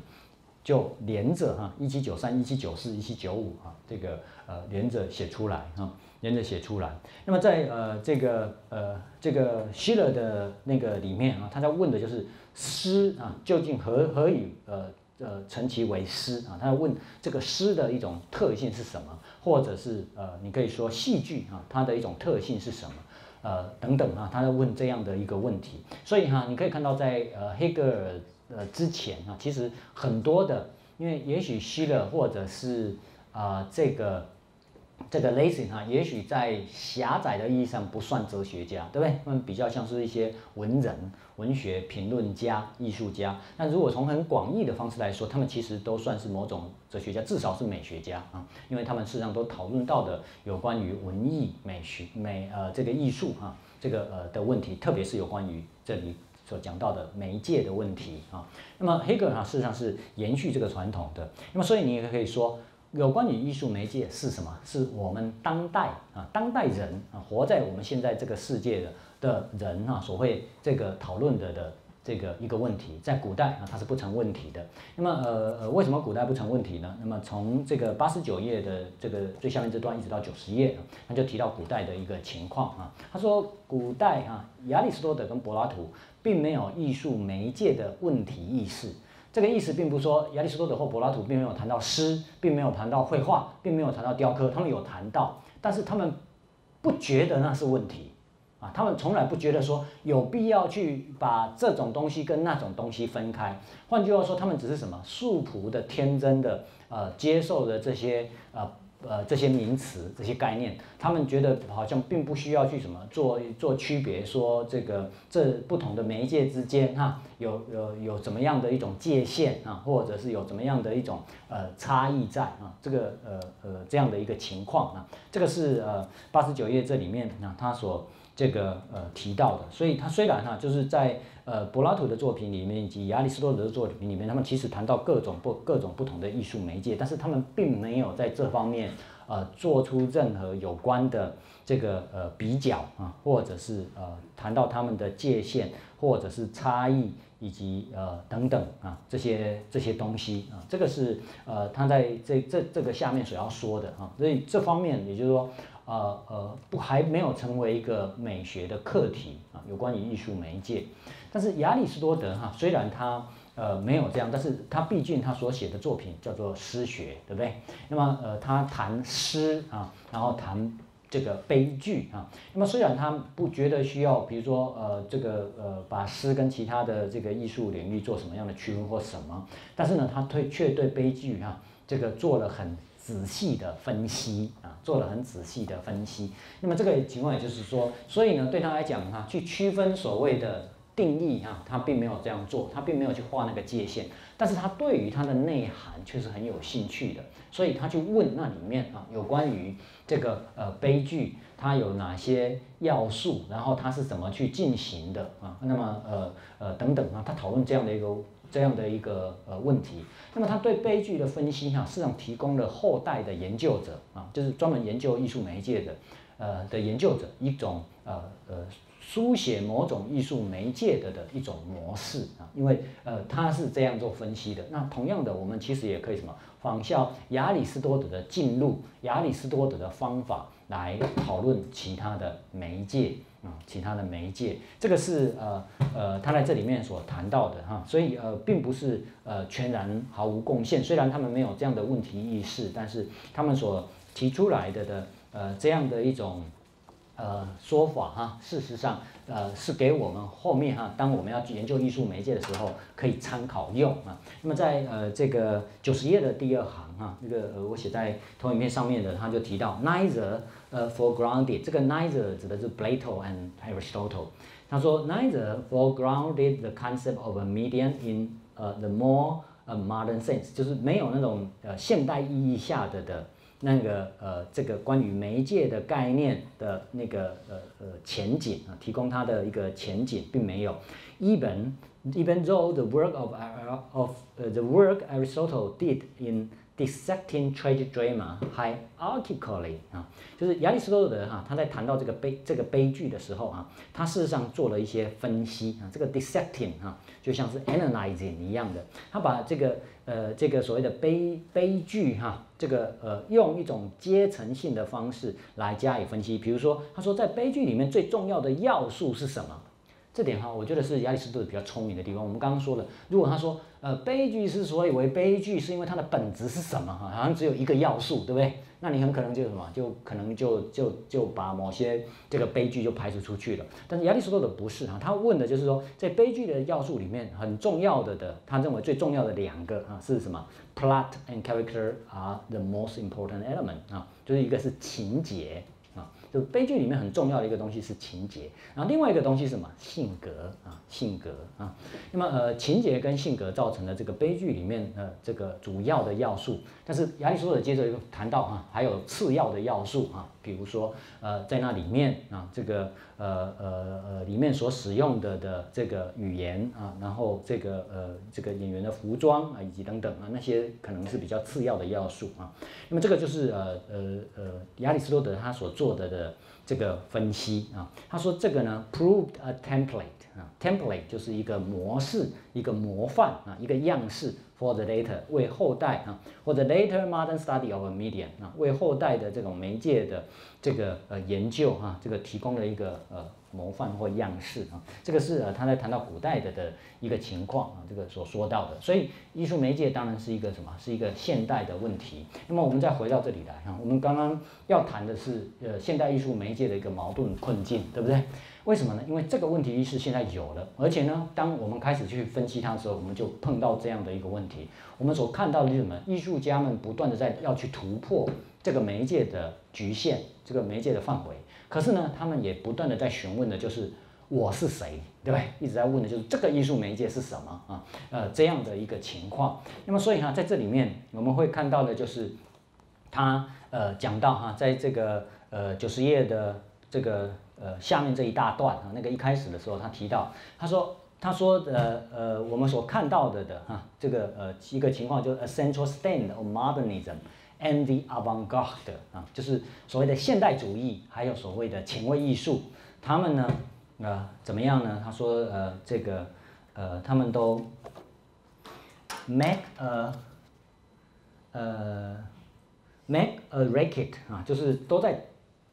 就连着哈，一七九三、一七九四、一七九五啊，这个呃连着写出来啊，连着写出来。那么在呃这个呃这个希勒的那个里面啊，他在问的就是诗啊，究竟何何以呃呃称其为诗啊？他要问这个诗的一种特性是什么，或者是呃你可以说戏剧啊，它的一种特性是什么？呃，等等啊，他在问这样的一个问题，所以哈，你可以看到在呃黑格尔呃之前啊，其实很多的，因为也许希勒或者是啊这个。这个 Lacy 哈，也许在狭窄的意义上不算哲学家，对不对？他们比较像是一些文人、文学评论家、艺术家。但如果从很广义的方式来说，他们其实都算是某种哲学家，至少是美学家啊，因为他们事实上都讨论到的有关于文艺、美学、美呃这个艺术哈这个呃的问题，特别是有关于这里所讲到的媒介的问题啊。那么黑格尔哈事实上是延续这个传统的。那么所以你也可以说。有关于艺术媒介是什么？是我们当代啊，当代人啊，活在我们现在这个世界的的。人啊，所会这个讨论的。的这个一个问题，在古代啊，它是不成问题的。那么呃呃，为什么古代不成问题呢？那么从这个八十九页的这个最下面这段一直到九十页，他就提到古代的。一个情况啊。他说古代啊，亚里士多德跟柏拉图并没有艺术媒介的。问题意识。这个意思并不是说亚里士多德或柏拉图并没有谈到诗，并没有谈到绘画，并没有谈到雕刻，他们有谈到，但是他们不觉得那是问题啊，他们从来不觉得说有必要去把这种东西跟那种东西分开。换句话说，他们只是什么素朴的、天真的，呃，接受的这些呃。呃，这些名词、这些概念，他们觉得好像并不需要去什么做做区别，说这个这不同的媒介之间哈，有有有怎么样的一种界限啊，或者是有怎么样的一种呃差异在啊，这个呃呃这样的一个情况啊，这个是呃八十九页这里面啊他所这个呃提到的，所以他虽然哈就是在。呃，柏拉图的作品里面以及亚里士多德的作品里面，他们其实谈到各种不各种不同的艺术媒介，但是他们并没有在这方面呃做出任何有关的这个呃比较啊，或者是呃谈到他们的界限，或者是差异以及呃等等啊这些这些东西啊，这个是呃他在这这这个下面所要说的啊，所以这方面也就是说。呃呃，不还没有成为一个美学的课题啊，有关于艺术媒介。但是亚里士多德哈，虽然他呃没有这样，但是他毕竟他所写的作品叫做诗学，对不对？那么呃，他谈诗啊，然后谈这个悲剧啊。那么虽然他不觉得需要，比如说呃这个呃把诗跟其他的这个艺术领域做什么样的区分或什么，但是呢，他对却对悲剧哈这个做了很。仔细的分析啊，做了很仔细的分析。那么这个情况也就是说，所以呢，对他来讲哈，去区分所谓的定义啊，他并没有这样做，他并没有去画那个界限。但是他对于它的内涵却是很有兴趣的，所以他去问那里面啊，有关于这个呃悲剧它有哪些要素，然后它是怎么去进行的啊？那么呃呃等等啊，他讨论这样的一个。这样的一个呃问题，那么他对悲剧的分析哈，实际上提供了后代的研究者啊，就是专门研究艺术媒介的呃的研究者一种呃呃书写某种艺术媒介的的一种模式啊，因为呃他是这样做分析的。那同样的，我们其实也可以什么仿效亚里士多德的进入亚里士多德的方法来讨论其他的媒介。啊，其他的媒介，这个是呃呃，他在这里面所谈到的哈，所以呃，并不是呃全然毫无贡献。虽然他们没有这样的问题意识，但是他们所提出来的的呃这样的一种。呃，说法哈，事实上，呃，是给我们后面哈，当我们要去研究艺术媒介的时候，可以参考用啊。那么在呃这个九十页的第二行哈，那个呃我写在投影片上面的，他就提到 neither 呃 foregrounded，这个 neither 指的是 Plato and Aristotle。他说 neither foregrounded the concept of a medium in 呃 the more 呃 modern sense，就是没有那种呃现代意义下的的那个呃这个关于媒介的概念的那个呃呃前景啊，提供它的一个前景并没有。Even even though the work of of the work Aristotle did in Dissecting tragic drama hierarchically 啊，就是亚里士多德哈，他在谈到这个悲这个悲剧的时候啊，他事实上做了一些分析啊，这个 dissecting 哈，就像是 analyzing 一样的，他把这个呃这个所谓的悲悲剧哈，这个呃用一种阶层性的方式来加以分析，比如说他说在悲剧里面最重要的要素是什么？这点哈，我觉得是亚里士多德比较聪明的地方。我们刚刚说了，如果他说，呃，悲剧之所以为悲剧，是因为它的本质是什么？哈，好像只有一个要素，对不对？那你很可能就什么，就可能就就就把某些这个悲剧就排除出去了。但是亚里士多德不是哈，他问的就是说，在悲剧的要素里面很重要的的，他认为最重要的两个啊是什么？Plot and character are the most important element 啊，就是一个是情节。就悲剧里面很重要的一个东西是情节，然后另外一个东西是什么？性格啊，性格啊。那么呃，情节跟性格造成的这个悲剧里面呃这个主要的要素，但是亚里士多德接着又谈到啊，还有次要的要素啊，比如说呃在那里面啊这个。呃呃呃，里面所使用的的这个语言啊，然后这个呃这个演员的服装啊，以及等等啊，那些可能是比较次要的要素啊。那么这个就是呃呃呃亚里士多德他所做的的这个分析啊。他说这个呢，proved a template 啊，template 就是一个模式、一个模范啊、一个样式。for the later 为后代啊，或者 later modern study of a medium 啊，为后代的这种媒介的这个呃研究啊，这个提供了一个呃模范或样式啊，这个是呃他在谈到古代的的一个情况啊，这个所说到的，所以艺术媒介当然是一个什么，是一个现代的问题。那么我们再回到这里来啊，我们刚刚要谈的是呃现代艺术媒介的一个矛盾困境，对不对？为什么呢？因为这个问题意识现在有了，而且呢，当我们开始去分析它的时候，我们就碰到这样的一个问题。我们所看到的是什么？艺术家们不断的在要去突破这个媒介的局限，这个媒介的范围。可是呢，他们也不断的在询问的，就是我是谁，对不对？一直在问的就是这个艺术媒介是什么啊？呃，这样的一个情况。那么，所以哈，在这里面我们会看到的就是他呃讲到哈，在这个呃九十页的这个。呃，下面这一大段啊，那个一开始的时候，他提到，他说，他说，呃呃，我们所看到的的哈，这个呃一个情况就是 central stand of modernism and the avant-garde 啊，就是所谓的现代主义，还有所谓的前卫艺术，他们呢，呃，怎么样呢？他说，呃，这个，呃，他们都 make a，呃，make a racket 啊，就是都在。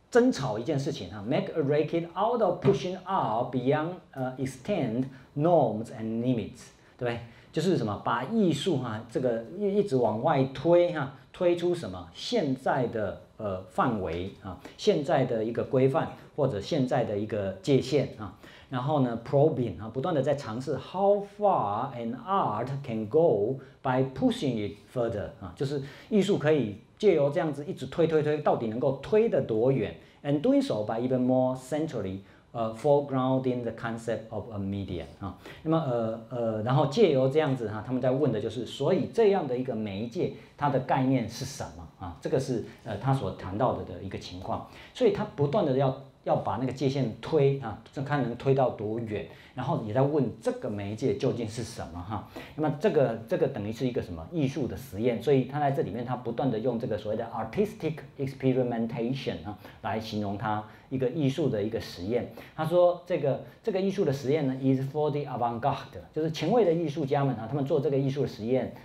争吵一件事情啊，make a racket out of pushing out beyond 呃 extend norms and limits，对不对？就是什么，把艺术哈这个一一直往外推哈，推出什么现在的呃范围啊，现在的一个规范或者现在的一个界限啊，然后呢 probing 啊，不断的在尝试 how far an art can go by pushing it further 啊，就是艺术可以。借由这样子一直推推推，到底能够推得多远？And doing so by even more centrally, uh,，foregrounding the concept of a medium 啊。那么呃呃，然后借由这样子哈，他们在问的就是，所以这样的一个媒介，它的概念是什么啊？这个是呃他所谈到的的一个情况。所以他不断的要要把那个界限推啊，这看能推到多远。然后也在问这个媒介究竟是什么哈？那么这个这个等于是一个什么艺术的实验？所以他在这里面他不断的用这个所谓的 artistic experimentation 啊来形容他一个艺术的一个实验。他说这个这个艺术的实验呢，is for the avant-garde，就是前卫的艺术家们啊，他们做这个艺术的实验，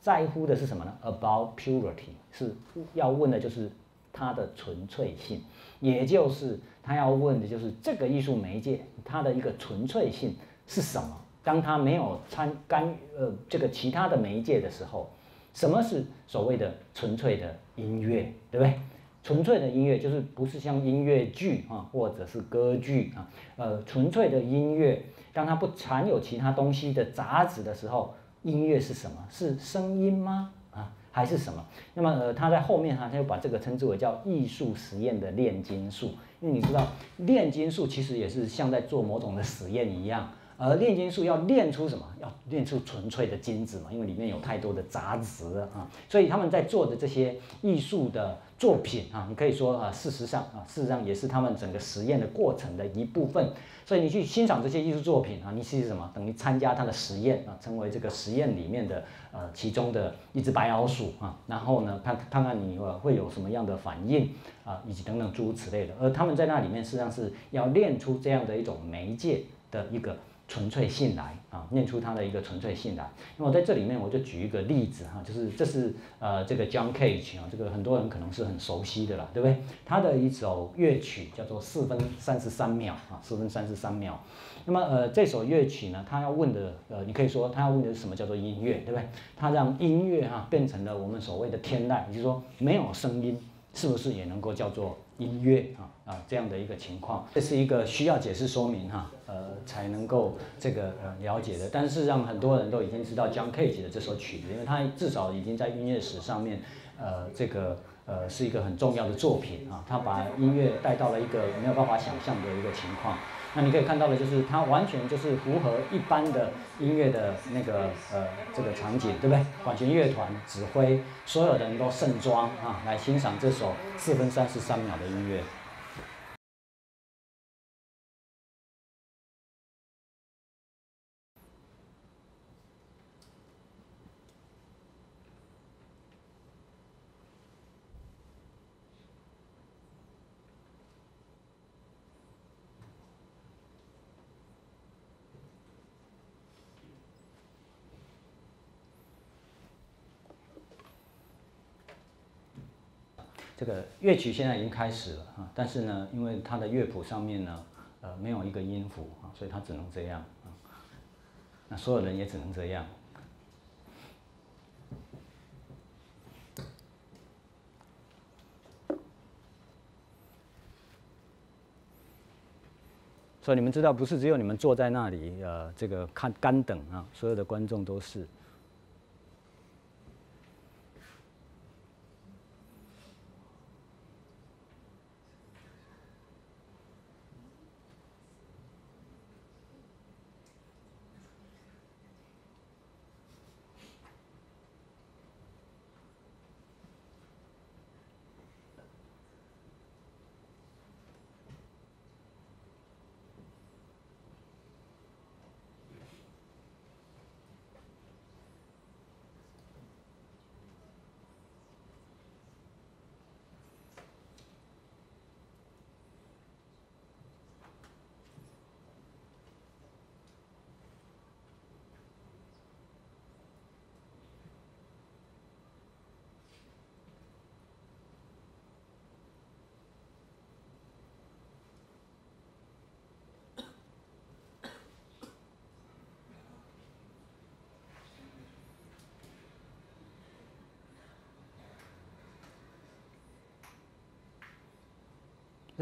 在乎的是什么呢？About purity，是要问的就是它的纯粹性，也就是他要问的就是这个艺术媒介。它的一个纯粹性是什么？当它没有参干呃这个其他的媒介的时候，什么是所谓的纯粹的音乐，对不对？纯粹的音乐就是不是像音乐剧啊，或者是歌剧啊，呃，纯粹的音乐，当它不含有其他东西的杂质的时候，音乐是什么？是声音吗？啊，还是什么？那么呃，他在后面哈，他又把这个称之为叫艺术实验的炼金术。因为你知道炼金术其实也是像在做某种的实验一样而炼金术要炼出什么？要炼出纯粹的金子嘛，因为里面有太多的杂质啊。所以他们在做的这些艺术的作品啊，你可以说啊，事实上啊，事实上也是他们整个实验的过程的一部分。所以你去欣赏这些艺术作品啊，你是什么？等于参加他的实验啊，成为这个实验里面的呃其中的一只白老鼠啊。然后呢，看看看你会有什么样的反应啊，以及等等诸如此类的。而他们在那里面实际上是要练出这样的一种媒介的一个。纯粹性来啊，念出它的一个纯粹性来。那么在这里面，我就举一个例子哈，就是这是呃这个 John Cage 啊，这个很多人可能是很熟悉的啦，对不对？他的一首乐曲叫做四分三十三秒啊，四分三十三秒。那么呃这首乐曲呢，他要问的呃，你可以说他要问的是什么叫做音乐，对不对？他让音乐哈变成了我们所谓的天籁，也就是说没有声音，是不是也能够叫做音乐啊？啊这样的一个情况，这是一个需要解释说明哈。呃，才能够这个呃了解的，但是让很多人都已经知道 John Cage 的这首曲子，因为他至少已经在音乐史上面，呃，这个呃是一个很重要的作品啊，他把音乐带到了一个没有办法想象的一个情况。那你可以看到的就是，它完全就是符合一般的音乐的那个呃这个场景，对不对？管弦乐团指挥，所有的人都盛装啊来欣赏这首四分三十三秒的音乐。这个乐曲现在已经开始了啊，但是呢，因为它的乐谱上面呢，呃，没有一个音符啊，所以它只能这样啊。那所有人也只能这样。所以你们知道，不是只有你们坐在那里，呃，这个看干等啊，所有的观众都是。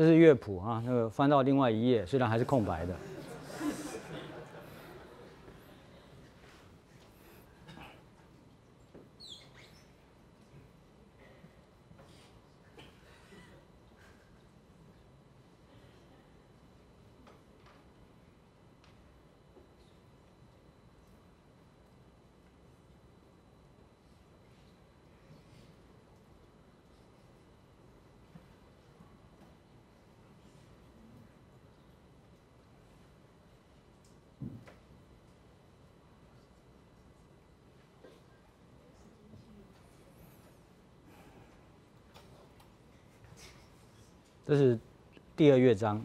这是乐谱啊，那个翻到另外一页，虽然还是空白的。这是第二乐章。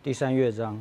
第三乐章。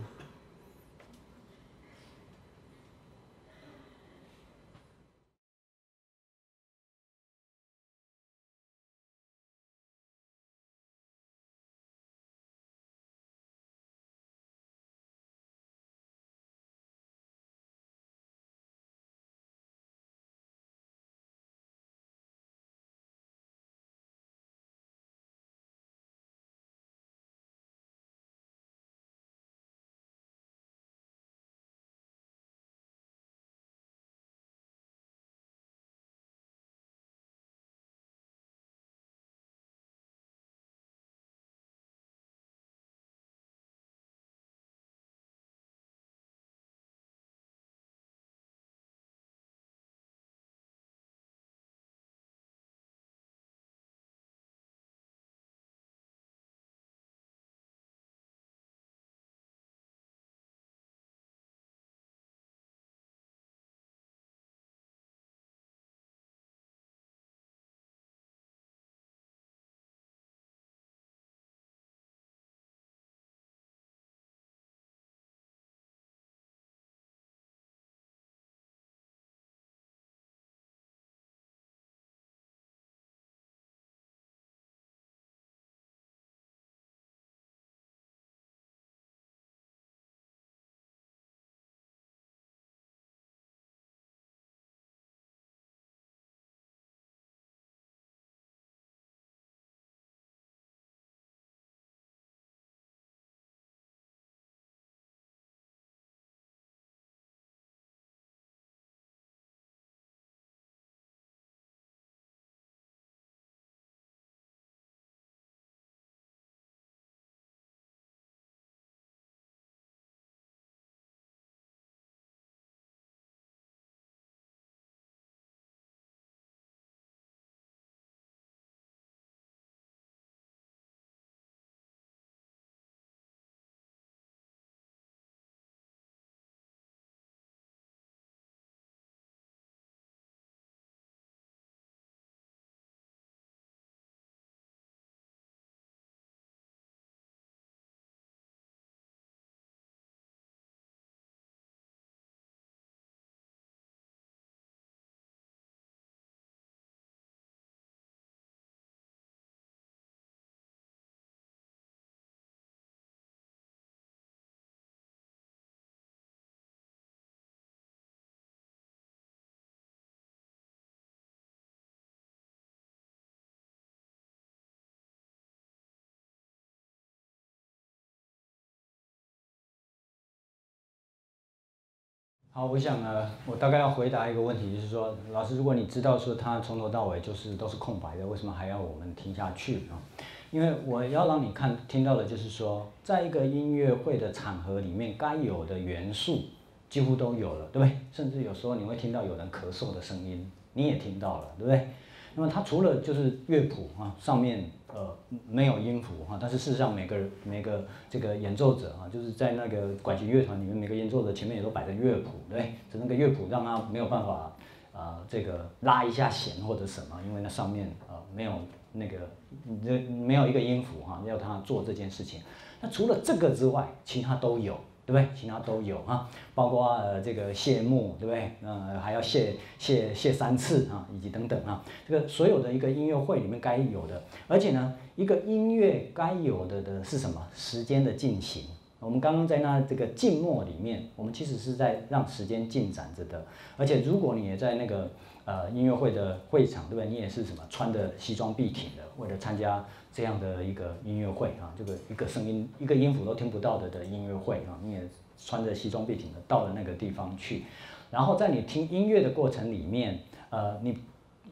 好，我想呢，我大概要回答一个问题，就是说，老师，如果你知道说他从头到尾就是都是空白的，为什么还要我们听下去啊？因为我要让你看听到的就是说，在一个音乐会的场合里面，该有的元素几乎都有了，对不对？甚至有时候你会听到有人咳嗽的声音，你也听到了，对不对？那么它除了就是乐谱啊上面呃没有音符哈，但是事实上每个每个这个演奏者啊，就是在那个管弦乐团里面每个演奏者前面也都摆着乐谱，对，是那个乐谱让他没有办法啊这个拉一下弦或者什么，因为那上面呃没有那个这没有一个音符哈，要他做这件事情。那除了这个之外，其他都有。对不对？其他都有啊，包括呃这个谢幕，对不对？嗯，还要谢谢谢三次啊，以及等等啊，这个所有的一个音乐会里面该有的，而且呢，一个音乐该有的的是什么？时间的进行。我们刚刚在那这个静默里面，我们其实是在让时间进展着的。而且如果你也在那个呃音乐会的会场，对不对？你也是什么穿着西装笔挺的，为了参加。这样的一个音乐会啊，这个一个声音、一个音符都听不到的的音乐会啊，你也穿着西装笔挺的到了那个地方去，然后在你听音乐的过程里面，呃，你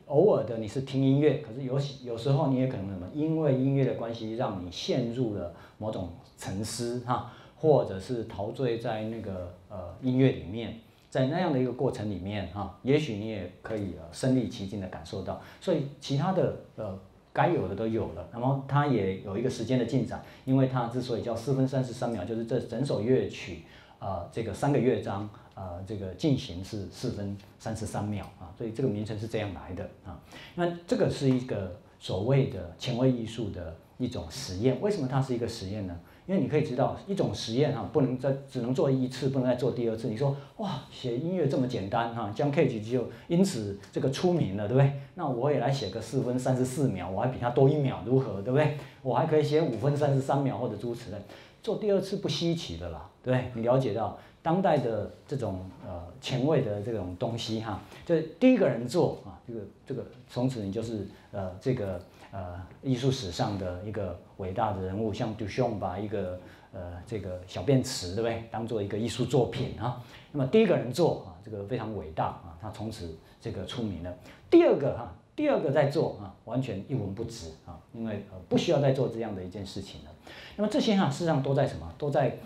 偶尔的你是听音乐，可是有有时候你也可能什么，因为音乐的关系，让你陷入了某种沉思哈，或者是陶醉在那个呃音乐里面，在那样的一个过程里面哈，也许你也可以呃身临其境的感受到，所以其他的呃。该有的都有了，那么它也有一个时间的进展，因为它之所以叫四分三十三秒，就是这整首乐曲呃，这个三个乐章呃，这个进行是四分三十三秒啊，所以这个名称是这样来的啊。那这个是一个所谓的前卫艺术的一种实验，为什么它是一个实验呢？因为你可以知道，一种实验哈，不能再只能做一次，不能再做第二次。你说哇，写音乐这么简单哈，将 K 级就因此这个出名了，对不对？那我也来写个四分三十四秒，我还比他多一秒，如何？对不对？我还可以写五分三十三秒或者诸此类，做第二次不稀奇的啦，对不对？你了解到当代的这种呃前卫的这种东西哈，就是第一个人做啊，这个这个从此你就是呃这个。呃，艺术史上的一个伟大的人物，像 d u c h a n 把一个呃这个小便池，对不对？当做一个艺术作品啊。那么第一个人做啊，这个非常伟大啊，他从此这个出名了。第二个哈，第二个在做啊，完全一文不值啊，因为不需要再做这样的一件事情了。那么这些哈，事实上都在什么？都在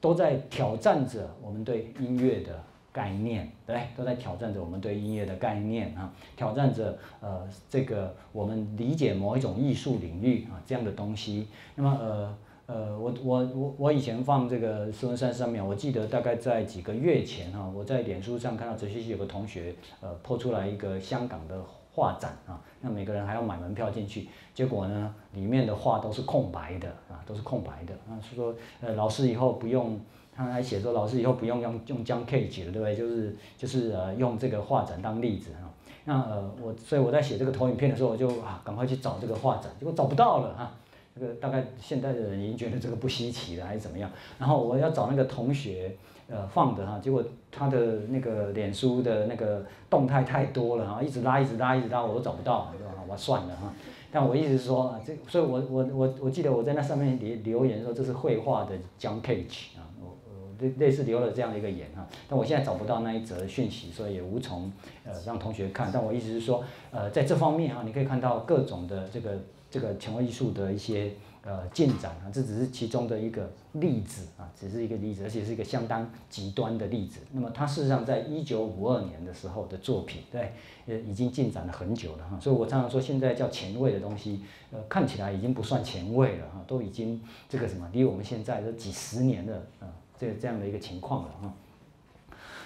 都在挑战着我们对音乐的。概念对，都在挑战着我们对音乐的概念啊，挑战着呃这个我们理解某一种艺术领域啊这样的东西。那么呃呃我我我我以前放这个四分三十三秒，我记得大概在几个月前哈，我在脸书上看到哲学系有个同学呃破出来一个香港的画展啊，那每个人还要买门票进去，结果呢里面的画都是空白的啊，都是空白的啊，是说呃老师以后不用。他还写说，老师以后不用用用江 K 级了，对不对？就是就是呃，用这个画展当例子哈。那呃，我所以我在写这个投影片的时候，我就啊，赶快去找这个画展，结果找不到了哈。这个大概现代的人已经觉得这个不稀奇了，还是怎么样？然后我要找那个同学呃放的哈，结果他的那个脸书的那个动态太多了哈，一直拉一直拉一直拉，我都找不到，对吧？我算了哈。但我意思是说啊，这所以我我我我记得我在那上面留留言说这是绘画的江 K 级啊。类类似留了这样的一个言哈，但我现在找不到那一则讯息，所以也无从呃让同学看。但我意思是说，呃，在这方面哈，你可以看到各种的这个这个前卫艺术的一些呃进展啊，这只是其中的一个例子啊，只是一个例子，而且是一个相当极端的例子。那么它事实上在一九五二年的时候的作品，对，呃，已经进展了很久了哈。所以我常常说，现在叫前卫的东西，呃，看起来已经不算前卫了哈，都已经这个什么，离我们现在都几十年了啊。这这样的一个情况了哈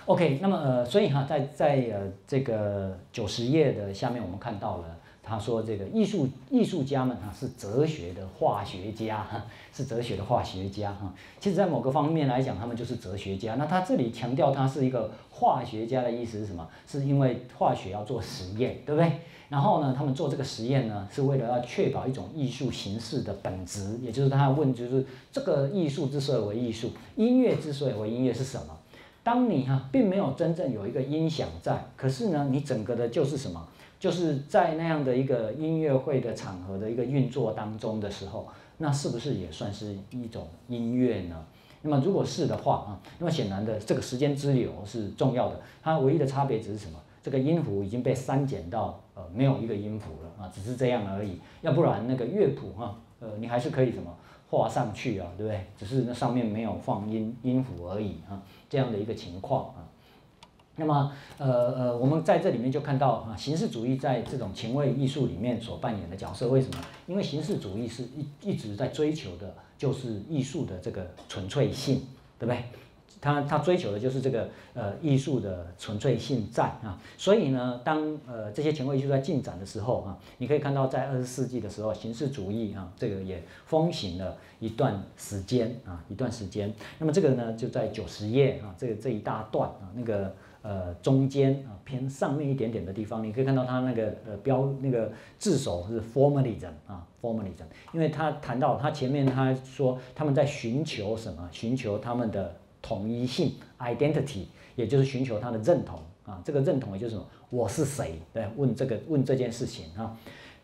，OK，那么呃，所以哈，在在呃这个九十页的下面，我们看到了他说这个艺术艺术家们哈是哲学的化学家，是哲学的化学家哈。其实，在某个方面来讲，他们就是哲学家。那他这里强调他是一个化学家的意思是什么？是因为化学要做实验，对不对？然后呢，他们做这个实验呢，是为了要确保一种艺术形式的本质，也就是他要问，就是这个艺术之所以为艺术，音乐之所以为音乐是什么？当你哈并没有真正有一个音响在，可是呢，你整个的就是什么？就是在那样的一个音乐会的场合的一个运作当中的时候，那是不是也算是一种音乐呢？那么如果是的话啊，那么显然的这个时间之流是重要的，它唯一的差别只是什么？这个音符已经被删减到呃没有一个音符了啊，只是这样而已。要不然那个乐谱哈，呃你还是可以什么画上去啊，对不对？只是那上面没有放音音符而已啊，这样的一个情况啊。那么呃呃，我们在这里面就看到啊，形式主义在这种前卫艺术里面所扮演的角色，为什么？因为形式主义是一一直在追求的就是艺术的这个纯粹性，对不对？他他追求的就是这个呃艺术的纯粹性在啊，所以呢，当呃这些前卫艺术在进展的时候啊，你可以看到在二十世纪的时候，形式主义啊这个也风行了一段时间啊一段时间。那么这个呢就在九十页啊这个这一大段啊那个呃中间啊偏上面一点点的地方，你可以看到他那个呃标那个字首是 formalism 啊 formalism，因为他谈到他前面他说他们在寻求什么？寻求他们的。统一性 （identity） 也就是寻求他的认同啊，这个认同也就是什么？我是谁？对，问这个问这件事情啊。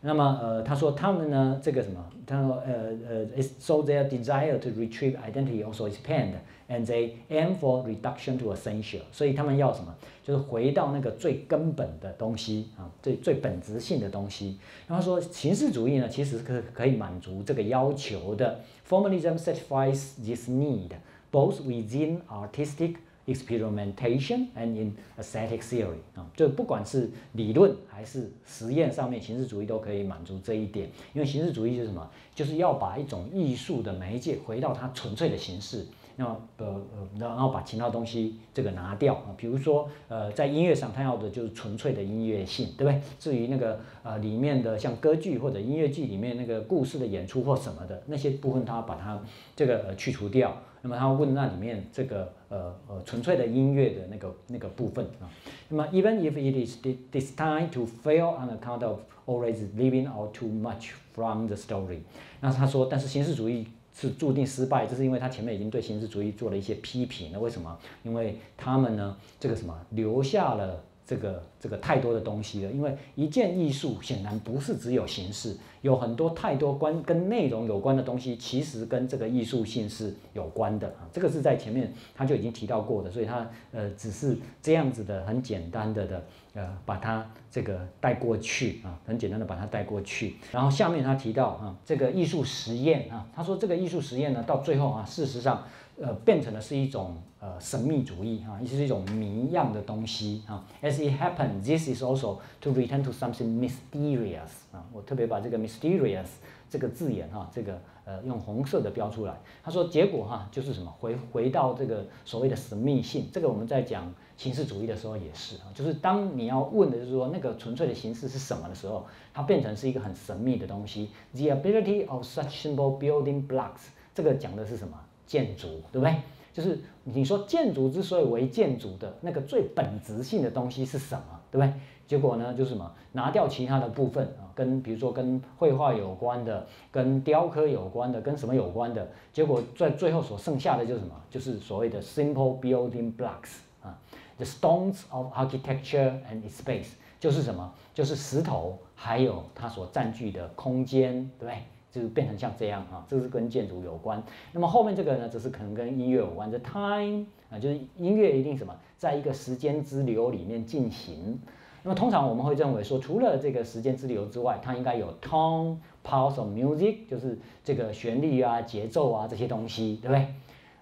那么呃，他说他们呢，这个什么？他说呃呃，so their desire to retrieve identity also expand and they aim for reduction to essential。所以他们要什么？就是回到那个最根本的东西啊，最最本质性的东西。然后说形式主义呢，其实可可以满足这个要求的。Formalism satisfies this need。Both within artistic experimentation and in aesthetic theory 啊，就不管是理论还是实验上面，形式主义都可以满足这一点。因为形式主义是什么？就是要把一种艺术的媒介回到它纯粹的形式，那么呃呃，然后把其他东西这个拿掉啊，比如说呃，在音乐上他要的就是纯粹的音乐性，对不对？至于那个呃里面的像歌剧或者音乐剧里面那个故事的演出或什么的那些部分，他把它这个呃去除掉。那么他问那里面这个呃呃纯粹的音乐的那个那个部分啊。那么 even if it is destined to fail on account of always leaving out too much from the story，那他说，但是形式主义是注定失败，这是因为他前面已经对形式主义做了一些批评了。为什么？因为他们呢这个什么留下了。这个这个太多的东西了，因为一件艺术显然不是只有形式，有很多太多关跟内容有关的东西，其实跟这个艺术性是有关的啊。这个是在前面他就已经提到过的，所以他呃只是这样子的很简单的的呃把它这个带过去啊，很简单的把它带过去。然后下面他提到啊这个艺术实验啊，他说这个艺术实验呢到最后啊事实上。呃，变成的是一种呃神秘主义哈，也是一种谜样的东西啊。As it happened, this is also to return to something mysterious 啊。我特别把这个 mysterious 这个字眼哈，这个呃用红色的标出来。他说结果哈就是什么回回到这个所谓的神秘性。这个我们在讲形式主义的时候也是啊，就是当你要问的就是说那个纯粹的形式是什么的时候，它变成是一个很神秘的东西。The ability of such simple building blocks，这个讲的是什么？建筑对不对？就是你说建筑之所以为建筑的那个最本质性的东西是什么？对不对？结果呢，就是什么？拿掉其他的部分啊，跟比如说跟绘画有关的，跟雕刻有关的，跟什么有关的？结果在最后所剩下的就是什么？就是所谓的 simple building blocks 啊，the stones of architecture and space，就是什么？就是石头，还有它所占据的空间，对不对？就是变成像这样啊，这是跟建筑有关。那么后面这个呢，则是可能跟音乐有关。The time 啊，就是音乐一定什么，在一个时间之流里面进行。那么通常我们会认为说，除了这个时间之流之外，它应该有 tone, pulse of music，就是这个旋律啊、节奏啊这些东西，对不对？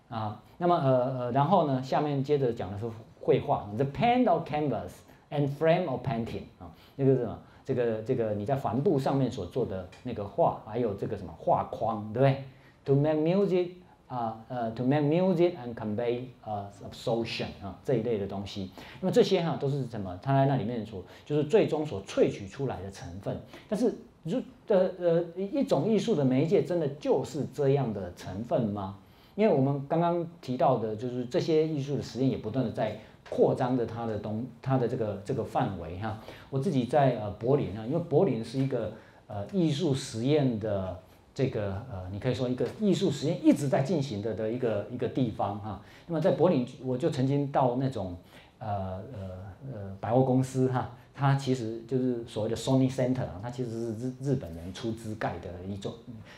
啊，那么呃呃，然后呢，下面接着讲的是绘画，the pen of canvas and frame of painting 啊，那个是什么？这个这个你在帆布上面所做的那个画，还有这个什么画框，对不对？To make music 啊呃，to make music and convey 呃 absorption 啊这一类的东西，那么这些哈都是什么？它在那里面所就是最终所萃取出来的成分。但是如呃呃一种艺术的媒介真的就是这样的成分吗？因为我们刚刚提到的就是这些艺术的实验也不断的在。扩张的它的东，它的这个这个范围哈，我自己在呃柏林啊，因为柏林是一个呃艺术实验的这个呃，你可以说一个艺术实验一直在进行的的一个一个地方哈。那么在柏林，我就曾经到那种呃呃呃百货公司哈，它其实就是所谓的 Sony Center 啊，它其实是日日本人出资盖的一种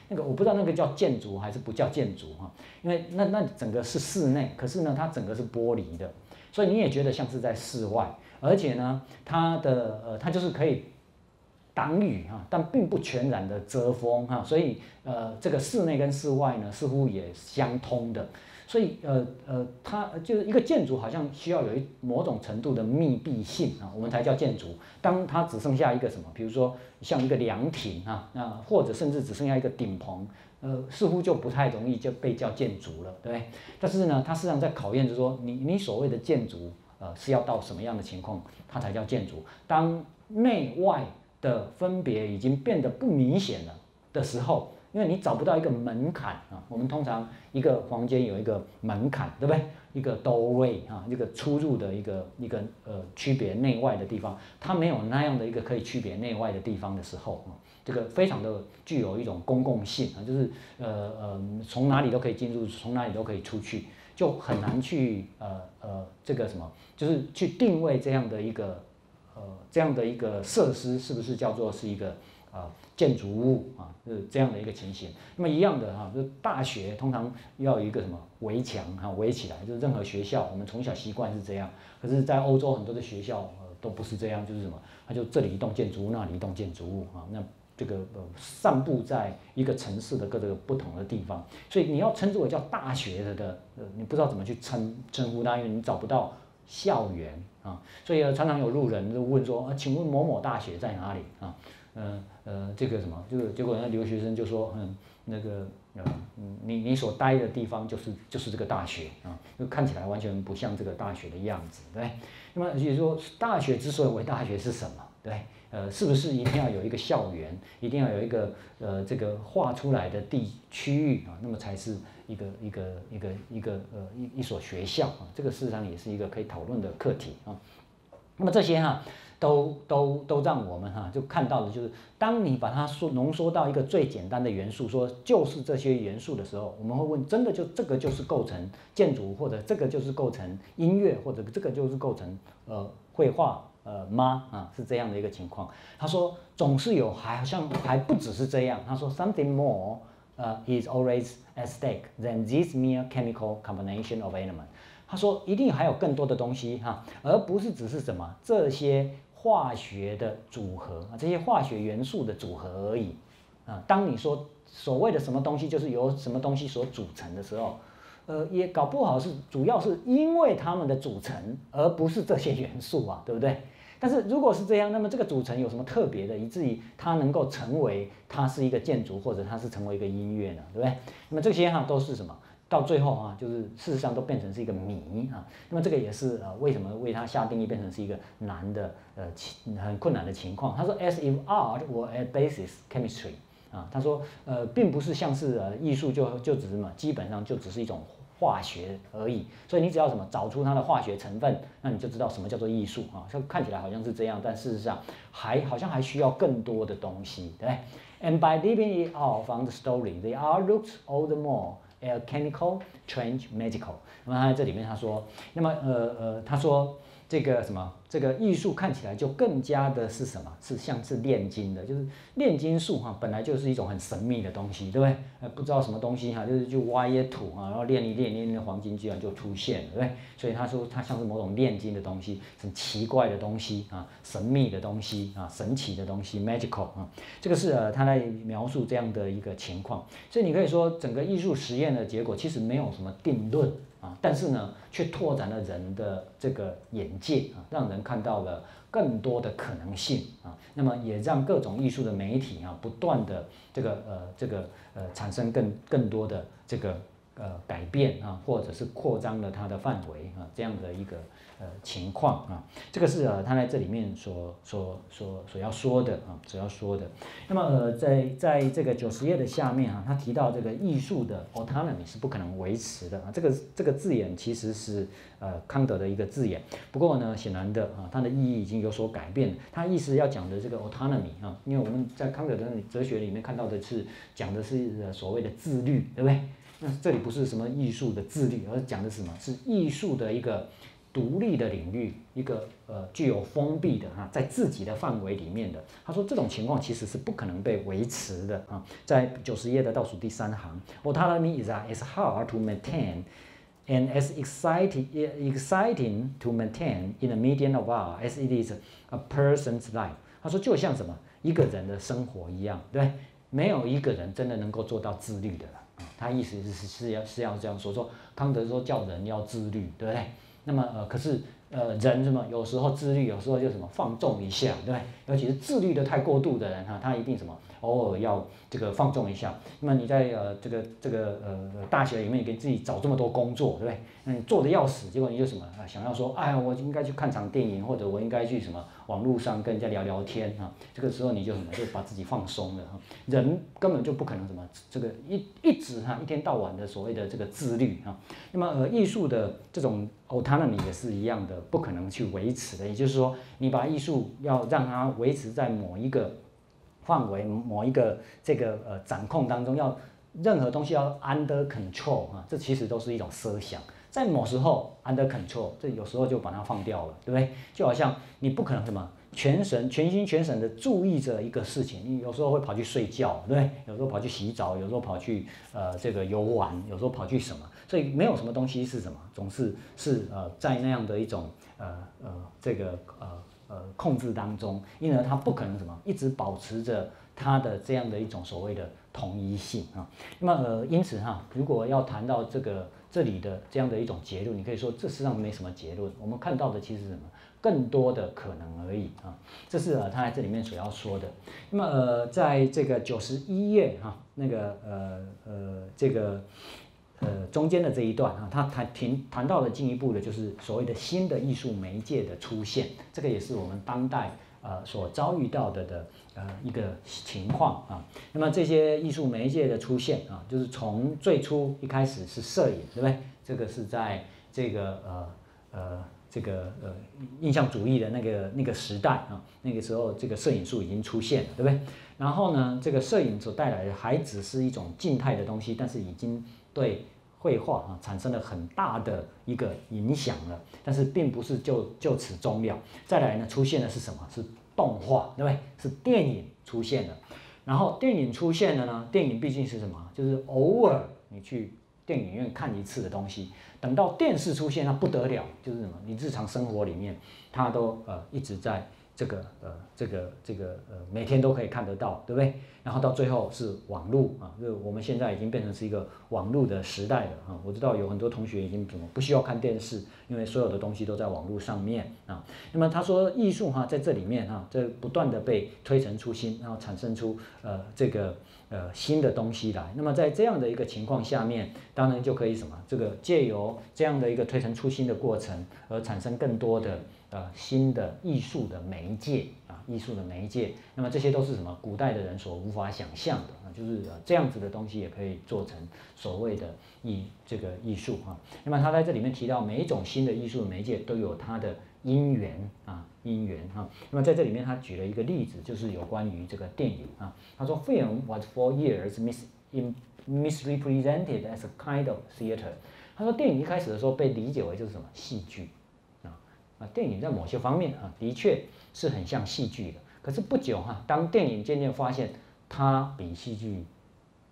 那个，我不知道那个叫建筑还是不叫建筑哈，因为那那整个是室内，可是呢，它整个是玻璃的。所以你也觉得像是在室外，而且呢，它的呃，它就是可以挡雨哈，但并不全然的遮风哈。所以呃，这个室内跟室外呢，似乎也相通的。所以呃呃，它就是一个建筑，好像需要有一某种程度的密闭性啊，我们才叫建筑。当它只剩下一个什么，比如说像一个凉亭啊，那或者甚至只剩下一个顶棚。呃，似乎就不太容易就被叫建筑了，对？但是呢，它实际上在考验，就是说，你你所谓的建筑，呃，是要到什么样的情况，它才叫建筑？当内外的分别已经变得不明显了的时候。因为你找不到一个门槛啊，我们通常一个房间有一个门槛，对不对？一个 doorway 啊，一个出入的一个一个呃区别内外的地方，它没有那样的一个可以区别内外的地方的时候啊，这个非常的具有一种公共性啊，就是呃呃从哪里都可以进入，从哪里都可以出去，就很难去呃呃这个什么，就是去定位这样的一个呃这样的一个设施是不是叫做是一个啊？建筑物啊，是这样的一个情形。那么一样的哈，就大学通常要一个什么围墙哈，围起来。就是任何学校，我们从小习惯是这样。可是，在欧洲很多的学校呃都不是这样，就是什么，它就这里一栋建筑物，那里一栋建筑物啊。那这个呃散布在一个城市的各个不同的地方，所以你要称之为叫大学的的，呃，你不知道怎么去称称呼它，因为你找不到校园啊，所以常常有路人就问说啊，请问某某大学在哪里啊？呃呃，这个什么，这个结果那留学生就说，嗯，那个呃，你你所待的地方就是就是这个大学啊，就看起来完全不像这个大学的样子，对。那么也就是说，大学之所以为大学是什么？对，呃，是不是一定要有一个校园，一定要有一个呃这个画出来的地区域啊？那么才是一个一个一个一个呃一一所学校啊？这个事实上也是一个可以讨论的课题啊。那么这些哈。都都都让我们哈就看到的就是，当你把它说浓缩到一个最简单的元素，说就是这些元素的时候，我们会问：真的就这个就是构成建筑，或者这个就是构成音乐，或者这个就是构成呃绘画呃吗？啊，是这样的一个情况。他说总是有，还好像还不只是这样。他说 something more 呃 is always at stake than this mere chemical combination of element。他说一定还有更多的东西哈，而不是只是什么这些。化学的组合啊，这些化学元素的组合而已啊。当你说所谓的什么东西就是由什么东西所组成的时候，呃，也搞不好是主要是因为它们的组成，而不是这些元素啊，对不对？但是如果是这样，那么这个组成有什么特别的，以至于它能够成为它是一个建筑，或者它是成为一个音乐呢？对不对？那么这些哈都是什么？到最后啊，就是事实上都变成是一个谜啊。那么这个也是呃，为什么为它下定义变成是一个难的呃情很困难的情况？他说，as if art were a basis chemistry 啊，他说呃，并不是像是呃艺术就就只是什么，基本上就只是一种化学而已。所以你只要什么找出它的化学成分，那你就知道什么叫做艺术啊。它看起来好像是这样，但事实上还好像还需要更多的东西，对？And by leaving it off on the story, the art looks all the more Alchemical, change magical。那么他在这里面他说，那么呃呃，他说这个什么？这个艺术看起来就更加的是什么？是像是炼金的，就是炼金术哈，本来就是一种很神秘的东西，对不对？呃，不知道什么东西哈，就是就挖一些土啊，然后炼一炼，炼炼黄金居然就出现了，对不对？所以他说它像是某种炼金的东西，很奇怪的东西啊，神秘的东西啊，神奇的东西，magical 啊，这个是呃他在描述这样的一个情况。所以你可以说整个艺术实验的结果其实没有什么定论。啊，但是呢，却拓展了人的这个眼界啊，让人看到了更多的可能性啊。那么也让各种艺术的媒体啊，不断的这个呃这个呃产生更更多的这个呃改变啊，或者是扩张了它的范围啊，这样的一个。情况啊，这个是呃，他在这里面所所所所要说的啊，所要说的。那么呃，在在这个九十页的下面啊，他提到这个艺术的 autonomy 是不可能维持的啊。这个这个字眼其实是呃康德的一个字眼，不过呢，显然的啊，它的意义已经有所改变了。他意思要讲的这个 autonomy 啊，因为我们在康德的哲学里面看到的是讲的是所谓的自律，对不对？那这里不是什么艺术的自律，而讲的是什么？是艺术的一个。独立的领域，一个呃具有封闭的哈，在自己的范围里面的，他说这种情况其实是不可能被维持的啊。在九十页的倒数第三行，autonomy is as hard to maintain and as exciting exciting to maintain in the medium of art as it is a person's life。他说就像什么一个人的生活一样，对，没有一个人真的能够做到自律的了啊。他意思是是要是要这样说，说康德说叫人要自律，对不对？那么呃，可是呃，人什么有时候自律，有时候就什么放纵一下，对不对？尤其是自律的太过度的人哈，他一定什么偶尔要这个放纵一下。那么你在呃这个这个呃大学里面给自己找这么多工作，对不对？那你做的要死，结果你就什么啊？想要说，哎呀，我应该去看场电影，或者我应该去什么？网络上跟人家聊聊天啊，这个时候你就什么就把自己放松了哈，人根本就不可能什么这个一一直哈一天到晚的所谓的这个自律哈，那么呃艺术的这种 autonomy 也是一样的，不可能去维持的，也就是说你把艺术要让它维持在某一个范围、某一个这个呃掌控当中，要任何东西要 under control 啊，这其实都是一种设想。在某时候 under control，这有时候就把它放掉了，对不对？就好像你不可能什么全神全心全神的注意着一个事情，你有时候会跑去睡觉，对不对？有时候跑去洗澡，有时候跑去呃这个游玩，有时候跑去什么？所以没有什么东西是什么，总是是呃在那样的一种呃呃这个呃呃控制当中，因而它不可能什么一直保持着它的这样的一种所谓的统一性啊。那么呃因此哈，如果要谈到这个。这里的这样的一种结论，你可以说这实际上没什么结论。我们看到的其实是什么？更多的可能而已啊。这是呃他在这里面所要说的。那么呃，在这个九十一页哈，那个呃呃这个呃中间的这一段啊，他谈谈谈到了进一步的，就是所谓的新的艺术媒介的出现。这个也是我们当代呃所遭遇到的的呃一个情况啊。那么这些艺术媒介的出现啊，就是从最初一开始是摄影，对不对？这个是在这个呃呃这个呃印象主义的那个那个时代啊，那个时候这个摄影术已经出现了，对不对？然后呢，这个摄影所带来的还只是一种静态的东西，但是已经对绘画啊产生了很大的一个影响了，但是并不是就就此终了。再来呢，出现的是什么？是动画，对不对？是电影出现了。然后电影出现了呢，电影毕竟是什么？就是偶尔你去电影院看一次的东西。等到电视出现，那不得了，就是什么？你日常生活里面，它都呃一直在这个呃这个这个呃每天都可以看得到，对不对？然后到最后是网络啊，就我们现在已经变成是一个网络的时代了啊。我知道有很多同学已经怎么不需要看电视，因为所有的东西都在网络上面啊。那么他说艺术哈在这里面哈，这不断的被推陈出新，然后产生出呃这个。呃，新的东西来，那么在这样的一个情况下面，当然就可以什么？这个借由这样的一个推陈出新的过程，而产生更多的呃新的艺术的媒介啊，艺术的媒介。那么这些都是什么？古代的人所无法想象的啊，就是这样子的东西也可以做成所谓的艺这个艺术啊。那么他在这里面提到，每一种新的艺术的媒介都有它的因缘啊。因缘哈，那么在这里面他举了一个例子，就是有关于这个电影啊。他说，film was for years mis misrepresented as a kind of theater。他说，电影一开始的时候被理解为就是什么戏剧电影在某些方面啊的确是很像戏剧的。可是不久哈，当电影渐渐发现它比戏剧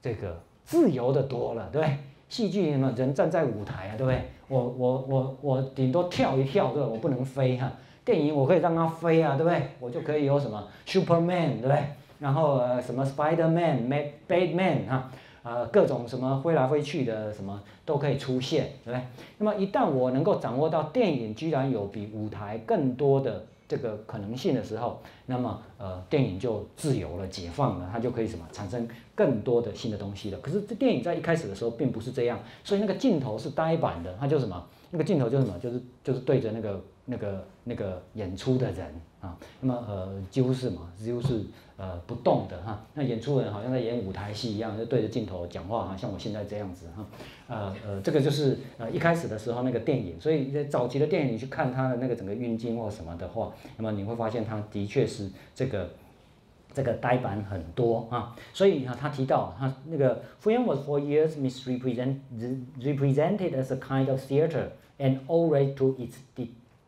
这个自由的多了，对不对？戏剧什么人站在舞台啊，对不对？我我我我顶多跳一跳，对？我不能飞哈。电影我可以让它飞啊，对不对？我就可以有什么 Superman，对不对？然后呃什么 Spiderman、Batman 哈，呃各种什么飞来飞去的什么都可以出现，对不对？那么一旦我能够掌握到电影居然有比舞台更多的这个可能性的时候，那么呃电影就自由了、解放了，它就可以什么产生更多的新的东西了。可是这电影在一开始的时候并不是这样，所以那个镜头是呆板的，它就什么？那个镜头就什么？就是就是对着那个。那个那个演出的人啊，那么呃几乎是嘛，几乎是呃不动的哈。那演出人好像在演舞台戏一样，就对着镜头讲话哈，像我现在这样子哈。呃呃，这个就是呃一开始的时候那个电影，所以在早期的电影你去看它的那个整个运镜或什么的话，那么你会发现它的确是这个这个呆板很多啊。所以啊，他提到他那个 film was for years misrepresented represented as a kind of theater and always to its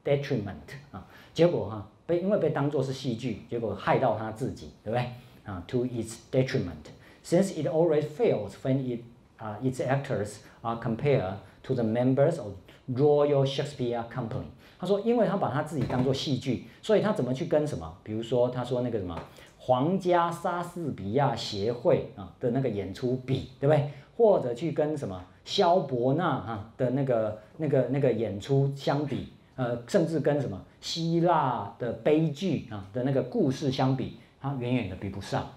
detriment 啊，结果哈被因为被当作是戏剧，结果害到他自己，对不对啊？To its detriment, since it always fails when it 啊 its actors are compared to the members of Royal Shakespeare Company。他说，因为他把他自己当作戏剧，所以他怎么去跟什么？比如说他说那个什么皇家莎士比亚协会啊的那个演出比，对不对？或者去跟什么萧伯纳啊的那个那个那个演出相比？呃，甚至跟什么希腊的悲剧啊的那个故事相比，它远远的比不上。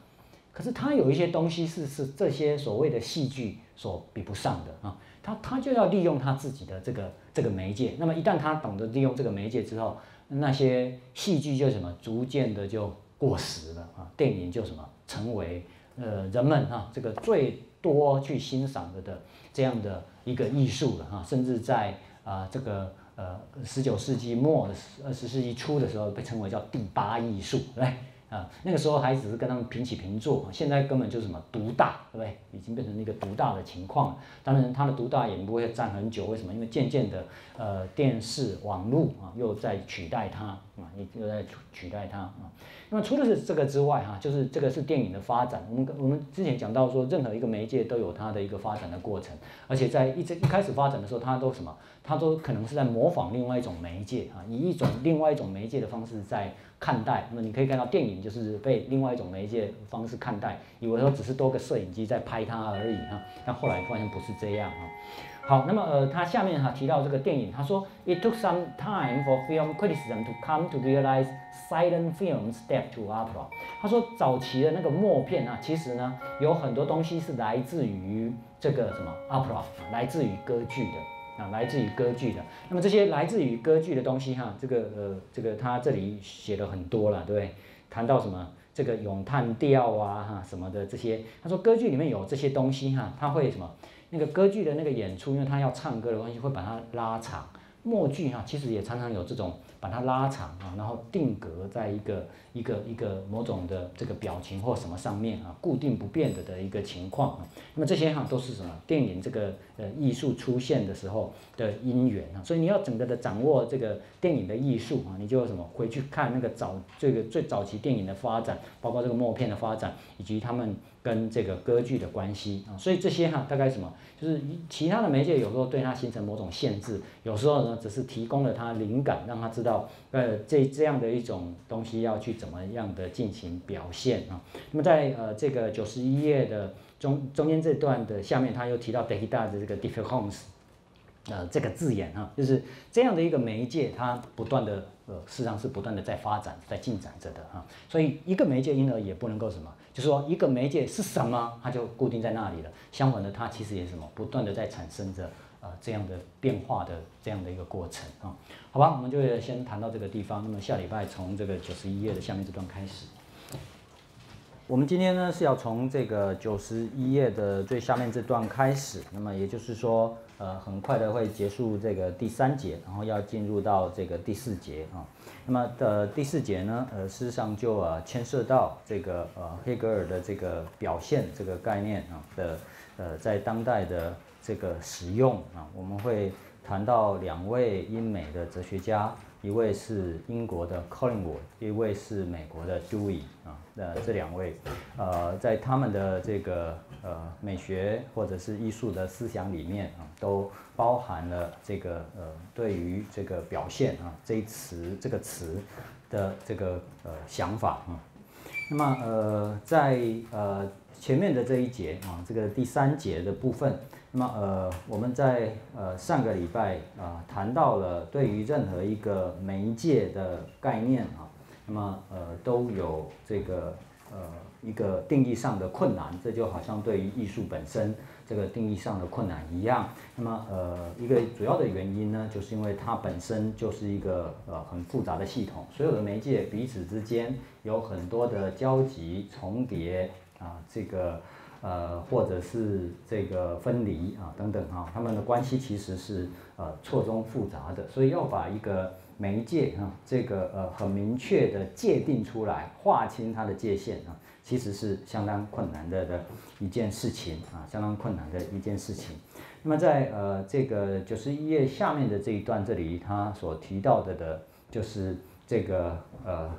可是它有一些东西是是这些所谓的戏剧所比不上的啊。他他就要利用他自己的这个这个媒介。那么一旦他懂得利用这个媒介之后，那些戏剧就什么逐渐的就过时了啊。电影就什么成为呃人们啊这个最多去欣赏的的这样的一个艺术了啊。甚至在啊这个。呃，十九世纪末、二十世纪初的时候，被称为叫第八艺术，来？啊，那个时候还只是跟他们平起平坐，现在根本就是什么独大，对不对？已经变成一个独大的情况。当然，它的独大也不会站很久，为什么？因为渐渐的，呃，电视、网络啊，又在取代它啊，又在取代它啊。那么除了是这个之外，哈，就是这个是电影的发展。我们我们之前讲到说，任何一个媒介都有它的一个发展的过程，而且在一直一开始发展的时候，它都什么？它都可能是在模仿另外一种媒介啊，以一种另外一种媒介的方式在。看待，那么你可以看到电影就是被另外一种媒介方式看待，以为说只是多个摄影机在拍它而已哈，但后来发现不是这样啊。好，那么呃，他下面哈提到这个电影，他说，It took some time for film criticism to come to realize silent films step to opera。他说，早期的那个默片啊，其实呢有很多东西是来自于这个什么 opera，来自于歌剧的啊，来自于歌剧的。那么这些来自于歌剧的东西哈，这个呃，这个他这里写了很多了，对？谈到什么这个咏叹调啊哈什么的这些，他说歌剧里面有这些东西哈，他会什么？那个歌剧的那个演出，因为他要唱歌的关系，会把它拉长。默剧哈，其实也常常有这种把它拉长啊，然后定格在一个一个一个某种的这个表情或什么上面啊，固定不变的的一个情况啊。那么这些哈都是什么？电影这个呃艺术出现的时候的因缘啊。所以你要整个的掌握这个电影的艺术啊，你就什么回去看那个早这个最早期电影的发展，包括这个默片的发展，以及他们。跟这个歌剧的关系啊，所以这些哈大概什么，就是其他的媒介有时候对它形成某种限制，有时候呢只是提供了它灵感，让他知道呃这这样的一种东西要去怎么样的进行表现啊。那么在呃这个九十一页的中中间这段的下面，他又提到 d e c i d a 的这个 difference，呃这个字眼哈，就是这样的一个媒介，它不断的呃事实上是不断的在发展在进展着的哈，所以一个媒介因而也不能够什么。就是说，一个媒介是什么，它就固定在那里了。相反的，它其实也是什么，不断的在产生着呃这样的变化的这样的一个过程啊。好吧，我们就先谈到这个地方。那么下礼拜从这个九十一页的下面这段开始。我们今天呢是要从这个九十一页的最下面这段开始，那么也就是说，呃，很快的会结束这个第三节，然后要进入到这个第四节啊。那么的第四节呢，呃，事实上就呃牵涉到这个呃黑格尔的这个表现这个概念啊的呃在当代的这个使用啊，我们会谈到两位英美的哲学家。一位是英国的 Collingwood，一位是美国的 Dewey 啊，呃这两位，呃，在他们的这个呃美学或者是艺术的思想里面啊，都包含了这个呃对于这个表现啊这一词这个词的这个呃想法啊。那么呃在呃前面的这一节啊，这个第三节的部分。那么呃，我们在呃上个礼拜啊谈到了对于任何一个媒介的概念啊，那么呃都有这个呃一个定义上的困难，这就好像对于艺术本身这个定义上的困难一样。那么呃一个主要的原因呢，就是因为它本身就是一个呃很复杂的系统，所有的媒介彼此之间有很多的交集重叠啊，这个。呃，或者是这个分离啊，等等哈，他们的关系其实是呃错综复杂的，所以要把一个媒介啊，这个呃很明确的界定出来，划清它的界限啊，其实是相当困难的的一件事情啊，相当困难的一件事情。那么在呃这个九十一页下面的这一段这里，他所提到的的就是这个呃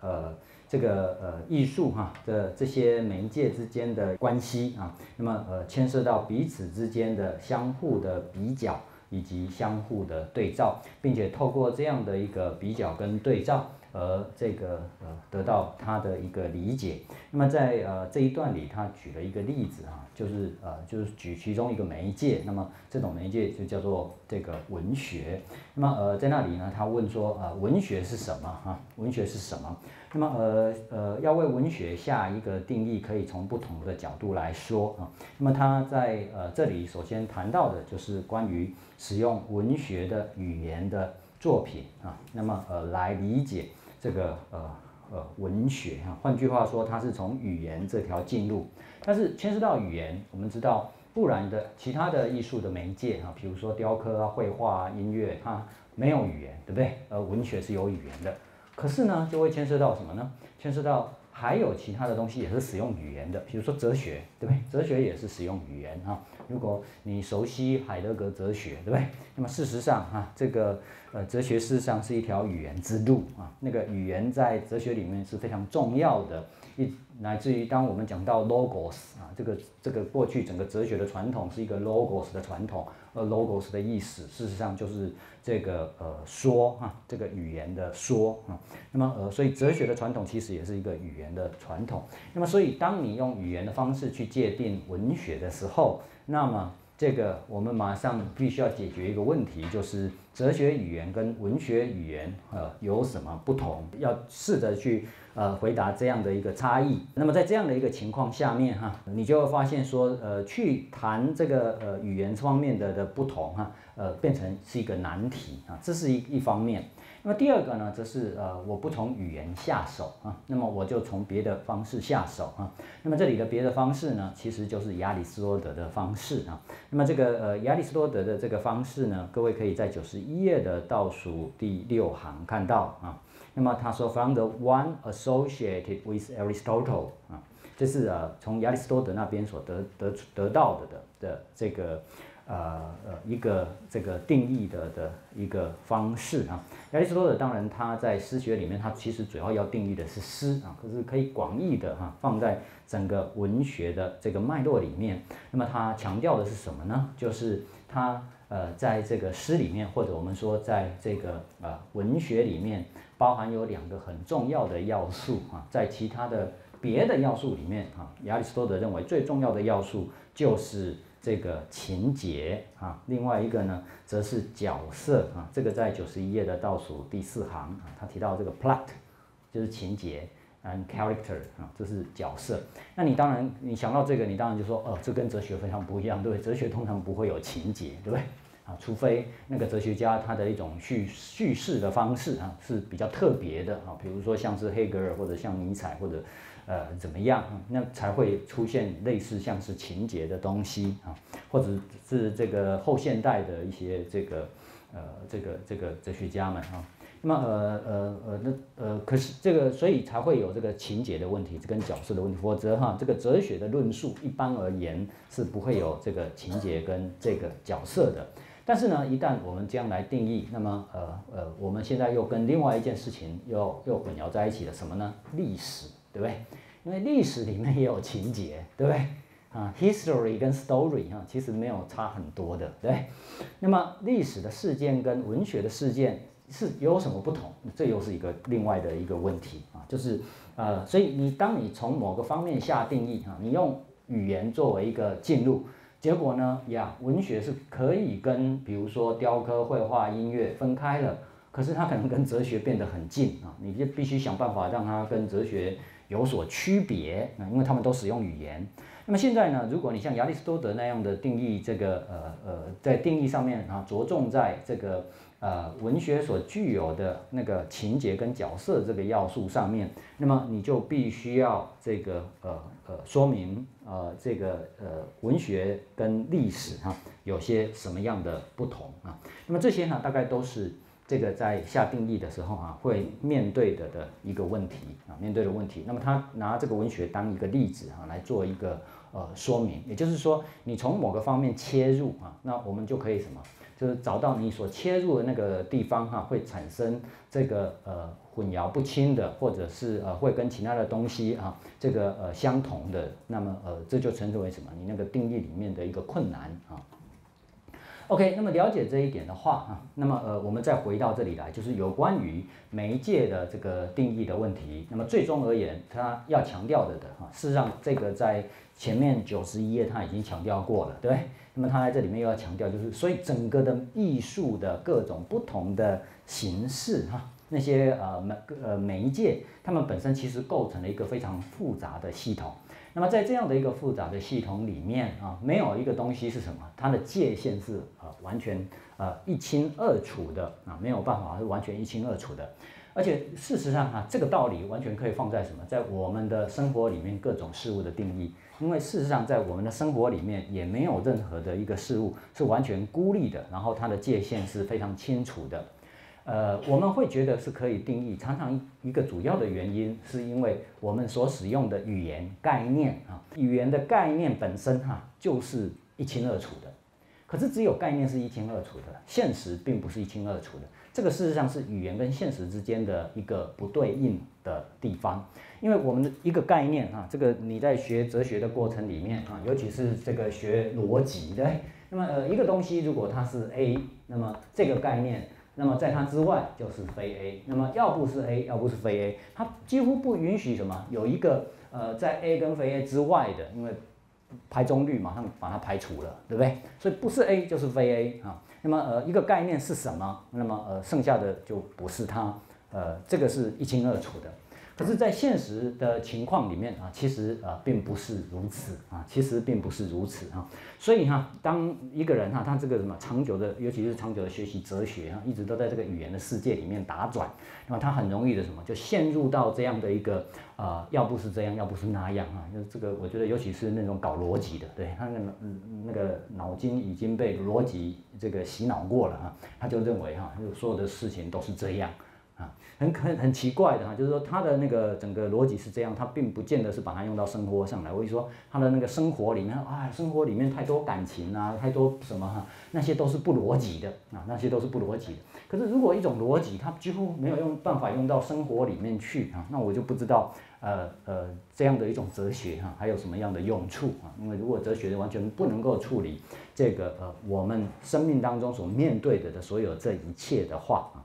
呃。这个呃艺术哈的这些媒介之间的关系啊，那么呃牵涉到彼此之间的相互的比较以及相互的对照，并且透过这样的一个比较跟对照。而这个呃得到他的一个理解。那么在呃这一段里，他举了一个例子啊，就是呃就是举其中一个媒介。那么这种媒介就叫做这个文学。那么呃在那里呢，他问说啊文学是什么啊？文学是什么？那么呃呃要为文学下一个定义，可以从不同的角度来说啊。那么他在呃这里首先谈到的就是关于使用文学的语言的作品啊。那么呃来理解。这个呃呃文学哈，换句话说，它是从语言这条进入，但是牵涉到语言，我们知道，不然的其他的艺术的媒介哈，比如说雕刻啊、绘画啊、音乐，它没有语言，对不对？而文学是有语言的，可是呢，就会牵涉到什么呢？牵涉到还有其他的东西也是使用语言的，比如说哲学，对不对？哲学也是使用语言哈。如果你熟悉海德格哲学，对不对？那么事实上哈，这个。呃，哲学事实上是一条语言之路啊。那个语言在哲学里面是非常重要的，一乃至于当我们讲到 logos 啊，这个这个过去整个哲学的传统是一个 logos 的传统，而 logos 的意思事实上就是这个呃说哈，这个语言的说啊。那么呃，所以哲学的传统其实也是一个语言的传统。那么所以当你用语言的方式去界定文学的时候，那么这个我们马上必须要解决一个问题，就是哲学语言跟文学语言呃有什么不同？要试着去呃回答这样的一个差异。那么在这样的一个情况下面哈，你就会发现说呃去谈这个呃语言方面的的不同哈，呃变成是一个难题啊，这是一一方面。那么第二个呢，则是呃，我不从语言下手啊，那么我就从别的方式下手啊。那么这里的别的方式呢，其实就是亚里士多德的方式啊。那么这个呃亚里士多德的这个方式呢，各位可以在九十一页的倒数第六行看到啊。那么他说，from the one associated with Aristotle 啊，这是呃从亚里士多德那边所得得得到的的的这个。呃呃，一个这个定义的的一个方式啊，亚里士多德当然他在诗学里面，他其实主要要定义的是诗啊，可是可以广义的哈放在整个文学的这个脉络里面。那么他强调的是什么呢？就是他呃在这个诗里面，或者我们说在这个呃文学里面，包含有两个很重要的要素啊，在其他的别的要素里面啊，亚里士多德认为最重要的要素就是。这个情节啊，另外一个呢，则是角色啊。这个在九十一页的倒数第四行啊，他提到这个 plot 就是情节，and character 啊，这是角色。那你当然，你想到这个，你当然就说，哦，这跟哲学非常不一样，对不对？哲学通常不会有情节，对不对？啊，除非那个哲学家他的一种叙叙事的方式啊是比较特别的啊，比如说像是黑格尔或者像尼采或者。呃，怎么样？那才会出现类似像是情节的东西啊，或者是这个后现代的一些这个呃这个这个哲学家们啊。那么呃呃呃那呃，可是这个所以才会有这个情节的问题，跟角色的问题。否则哈，这个哲学的论述一般而言是不会有这个情节跟这个角色的。但是呢，一旦我们这样来定义，那么呃呃，我们现在又跟另外一件事情又又混淆在一起了，什么呢？历史。对不对？因为历史里面也有情节，对不对？啊，history 跟 story 啊，其实没有差很多的，对。那么历史的事件跟文学的事件是有什么不同？这又是一个另外的一个问题啊，就是呃，所以你当你从某个方面下定义啊，你用语言作为一个进入，结果呢，呀，文学是可以跟比如说雕刻、绘画、音乐分开了，可是它可能跟哲学变得很近啊，你就必须想办法让它跟哲学。有所区别啊，因为他们都使用语言。那么现在呢，如果你像亚里士多德那样的定义，这个呃呃，在定义上面啊，着重在这个呃文学所具有的那个情节跟角色这个要素上面，那么你就必须要这个呃呃说明呃这个呃文学跟历史哈有些什么样的不同啊。那么这些呢，大概都是。这个在下定义的时候啊，会面对的的一个问题啊，面对的问题。那么他拿这个文学当一个例子啊，来做一个呃说明。也就是说，你从某个方面切入啊，那我们就可以什么？就是找到你所切入的那个地方哈，会产生这个呃混淆不清的，或者是呃会跟其他的东西啊这个呃相同的，那么呃这就称之为什么？你那个定义里面的一个困难啊。OK，那么了解这一点的话啊，那么呃，我们再回到这里来，就是有关于媒介的这个定义的问题。那么最终而言，他要强调的的哈，事实上这个在前面九十一页他已经强调过了，对那么他在这里面又要强调，就是所以整个的艺术的各种不同的形式哈，那些呃媒呃媒介，它们本身其实构成了一个非常复杂的系统。那么在这样的一个复杂的系统里面啊，没有一个东西是什么，它的界限是呃完全呃一清二楚的啊，没有办法是完全一清二楚的。而且事实上哈，这个道理完全可以放在什么，在我们的生活里面各种事物的定义，因为事实上在我们的生活里面也没有任何的一个事物是完全孤立的，然后它的界限是非常清楚的。呃，我们会觉得是可以定义，常常一个主要的原因是因为我们所使用的语言概念啊，语言的概念本身哈就是一清二楚的。可是只有概念是一清二楚的，现实并不是一清二楚的。这个事实上是语言跟现实之间的一个不对应的地方。因为我们的一个概念啊，这个你在学哲学的过程里面啊，尤其是这个学逻辑的，那么呃一个东西如果它是 A，那么这个概念。那么在它之外就是非 A，那么要不是 A，要不是非 A，它几乎不允许什么有一个呃在 A 跟非 A 之外的，因为排中率马上把它排除了，对不对？所以不是 A 就是非 A 啊。那么呃一个概念是什么？那么呃剩下的就不是它，呃这个是一清二楚的。可是，在现实的情况里面啊，其实啊并不是如此啊，其实并不是如此啊。所以哈，当一个人哈，他这个什么长久的，尤其是长久的学习哲学啊，一直都在这个语言的世界里面打转，那么他很容易的什么，就陷入到这样的一个呃，要不是这样，要不是那样啊。就这个，我觉得尤其是那种搞逻辑的，对他那个嗯那个脑筋已经被逻辑这个洗脑过了哈，他就认为哈，就所有的事情都是这样。啊，很很很奇怪的哈，就是说他的那个整个逻辑是这样，他并不见得是把它用到生活上来。我就说他的那个生活里面啊，生活里面太多感情啊，太多什么哈，那些都是不逻辑的啊，那些都是不逻辑的。可是如果一种逻辑，它几乎没有用办法用到生活里面去啊，那我就不知道呃呃这样的一种哲学哈，还有什么样的用处啊？因为如果哲学完全不能够处理这个呃我们生命当中所面对的的所有这一切的话啊。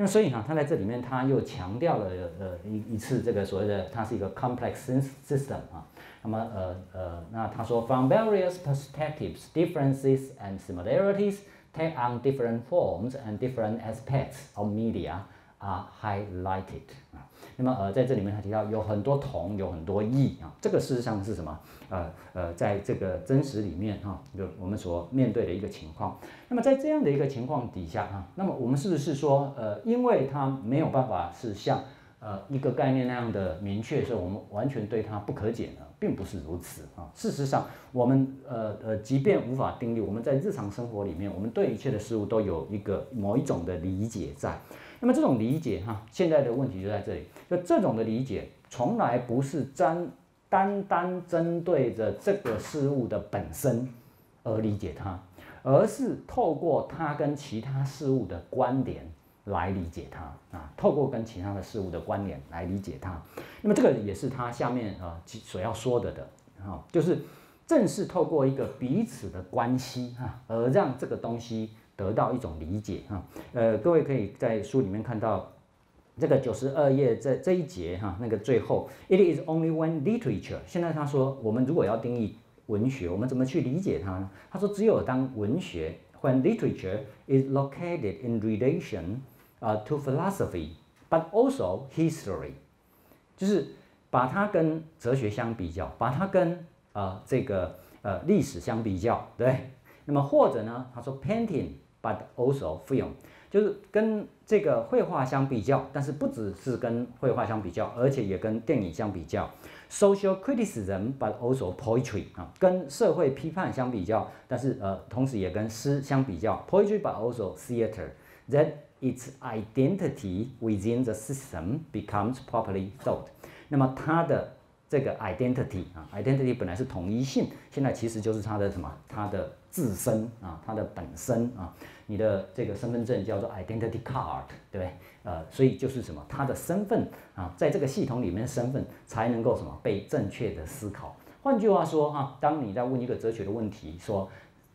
那所以哈，他在这里面他又强调了呃一一次这个所谓的它是一个 complex system 啊，那么呃呃那他说 from various perspectives differences and similarities take on different forms and different aspects of media are highlighted 啊。 那么呃，在这里面他提到有很多同，有很多异啊，这个事实上是什么？呃呃，在这个真实里面哈，就我们所面对的一个情况。那么在这样的一个情况底下哈，那么我们是不是说呃，因为它没有办法是像呃一个概念那样的明确，所以我们完全对它不可解呢？并不是如此啊。事实上，我们呃呃，即便无法定义，我们在日常生活里面，我们对一切的事物都有一个某一种的理解在。那么这种理解哈，现在的问题就在这里，就这种的理解从来不是单单单针对着这个事物的本身而理解它，而是透过它跟其他事物的关联来理解它啊，透过跟其他的事物的关联来理解它。那么这个也是他下面啊所要说的的啊，就是正是透过一个彼此的关系哈，而让这个东西。得到一种理解哈，呃，各位可以在书里面看到这个九十二页这这一节哈，那个最后，it is only when literature。现在他说，我们如果要定义文学，我们怎么去理解它呢？他说，只有当文学，when literature is located in relation 啊 to philosophy，but also history，就是把它跟哲学相比较，把它跟呃这个呃历史相比较，对。那么或者呢，他说 painting。But also film，就是跟这个绘画相比较，但是不只是跟绘画相比较，而且也跟电影相比较。Social criticism，but also poetry 啊，跟社会批判相比较，但是呃，同时也跟诗相比较。Poetry，but also theater。That its identity within the system becomes properly thought。那么它的这个 identity 啊，identity 本来是统一性，现在其实就是它的什么？它的自身啊，它的本身啊，你的这个身份证叫做 identity card，对不对？呃，所以就是什么？它的身份啊，在这个系统里面，身份才能够什么被正确的思考。换句话说哈，当你在问一个哲学的问题，说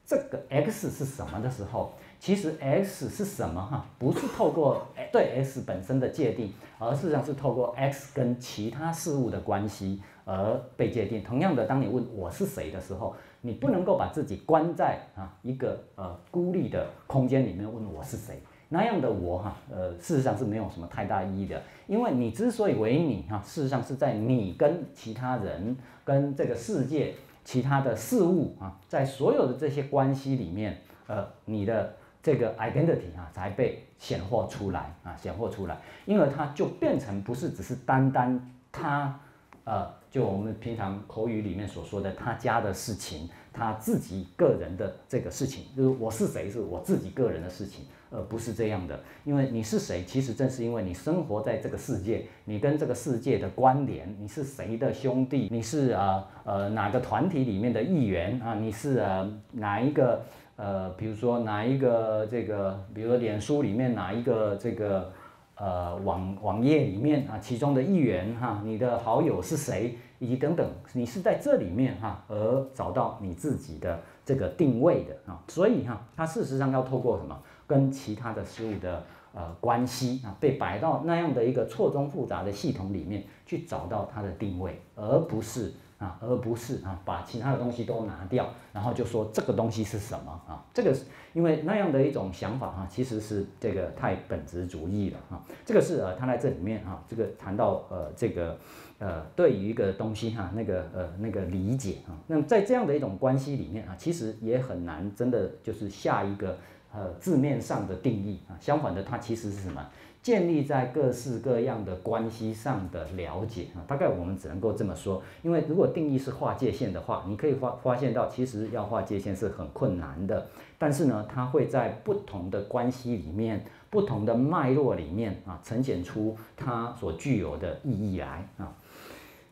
这个 x 是什么的时候，其实 x 是什么哈，不是透过对 x 本身的界定，而事实上是透过 x 跟其他事物的关系而被界定。同样的，当你问我是谁的时候，你不能够把自己关在啊一个呃孤立的空间里面问我是谁，那样的我哈呃事实上是没有什么太大意义的，因为你之所以为你哈，事实上是在你跟其他人跟这个世界其他的事物啊，在所有的这些关系里面，呃你的这个 identity 啊才被显化出来啊显化出来，因为它就变成不是只是单单他呃。就我们平常口语里面所说的，他家的事情，他自己个人的这个事情，就是我是谁是我自己个人的事情，而不是这样的。因为你是谁，其实正是因为你生活在这个世界，你跟这个世界的关联，你是谁的兄弟，你是啊呃哪个团体里面的一员啊，你是呃哪一个呃，比如说哪一个这个，比如说脸书里面哪一个这个呃网网页里面啊，其中的一员哈，你的好友是谁？以及等等，你是在这里面哈，而找到你自己的这个定位的啊，所以哈，它事实上要透过什么，跟其他的事物的呃关系啊，被摆到那样的一个错综复杂的系统里面去找到它的定位，而不是啊，而不是啊把其他的东西都拿掉，然后就说这个东西是什么啊？这个是因为那样的一种想法哈，其实是这个太本质主义了哈。这个是呃他在这里面哈，这个谈到呃这个呃对于一个东西哈那个呃那个理解啊，那么在这样的一种关系里面啊，其实也很难真的就是下一个呃字面上的定义啊，相反的它其实是什么？建立在各式各样的关系上的了解啊，大概我们只能够这么说。因为如果定义是划界限的话，你可以发发现到，其实要划界限是很困难的。但是呢，它会在不同的关系里面、不同的脉络里面啊，呈现出它所具有的意义来啊。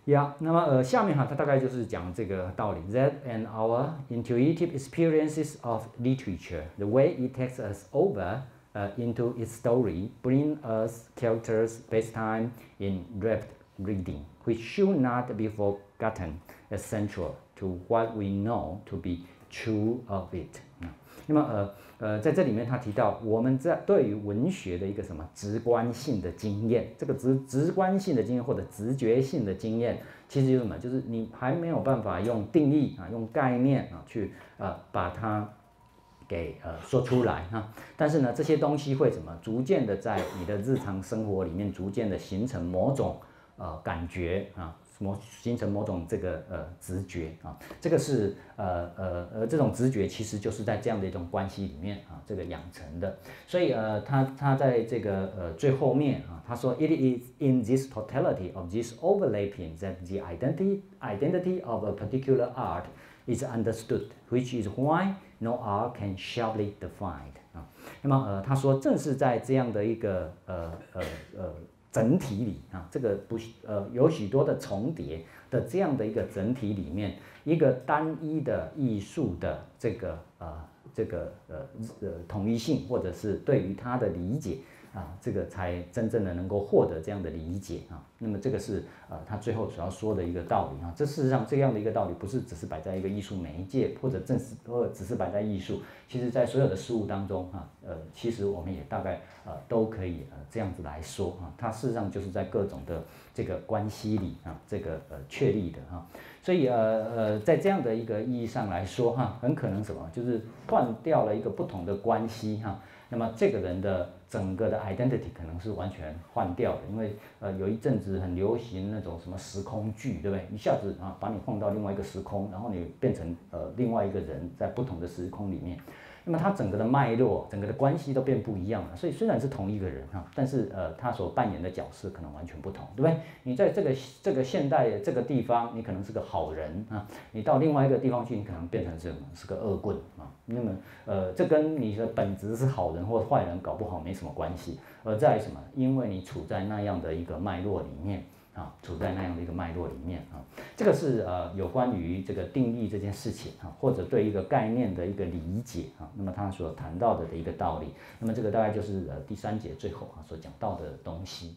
呀，那么呃，下面哈，它大概就是讲这个道理。That and our intuitive experiences of literature, the way it takes us over. Uh, into its story, bring us characters base time in rapid reading, which should not be forgotten essential to what we know to be true of it. 那么呃呃，在这里面他提到，我们在对于文学的一个什么直观性的经验，这个直直观性的经验或者直觉性的经验，其实就是什么？就是你还没有办法用定义啊，用概念啊去呃把它。给呃说出来哈，但是呢，这些东西会怎么逐渐的在你的日常生活里面逐渐的形成某种呃感觉啊，什么形成某种这个呃直觉啊，这个是呃呃呃这种直觉其实就是在这样的一种关系里面啊这个养成的，所以呃他他在这个呃最后面啊他说 it is in this totality of this overlapping that the identity identity of a particular art is understood, which is why no art can sharply defined 啊。那么呃，他说正是在这样的一个呃呃呃整体里啊，这个不呃有许多的重叠的这样的一个整体里面，一个单一的艺术的这个呃这个呃呃统一性，或者是对于他的理解。啊，这个才真正的能够获得这样的理解啊。那么这个是呃他最后所要说的一个道理啊。这事实上这样的一个道理不是只是摆在一个艺术媒介，或者正是或者只是摆在艺术，其实在所有的事物当中哈，呃，其实我们也大概呃都可以呃这样子来说啊。它事实上就是在各种的这个关系里啊，这个呃确立的哈。所以呃呃在这样的一个意义上来说哈，很可能什么就是断掉了一个不同的关系哈。那么这个人的整个的 identity 可能是完全换掉的，因为呃有一阵子很流行那种什么时空剧，对不对？一下子啊把你放到另外一个时空，然后你变成呃另外一个人，在不同的时空里面。那么他整个的脉络、整个的关系都变不一样了。所以虽然是同一个人哈，但是呃他所扮演的角色可能完全不同，对不对？你在这个这个现代这个地方，你可能是个好人啊，你到另外一个地方去，你可能变成什么？是个恶棍啊。那么呃这跟你的本质是好人或坏人搞不好没什么关系，而在什么？因为你处在那样的一个脉络里面。啊，处在那样的一个脉络里面啊，这个是呃有关于这个定义这件事情啊，或者对一个概念的一个理解啊，那么他所谈到的的一个道理，那么这个大概就是呃第三节最后啊所讲到的东西。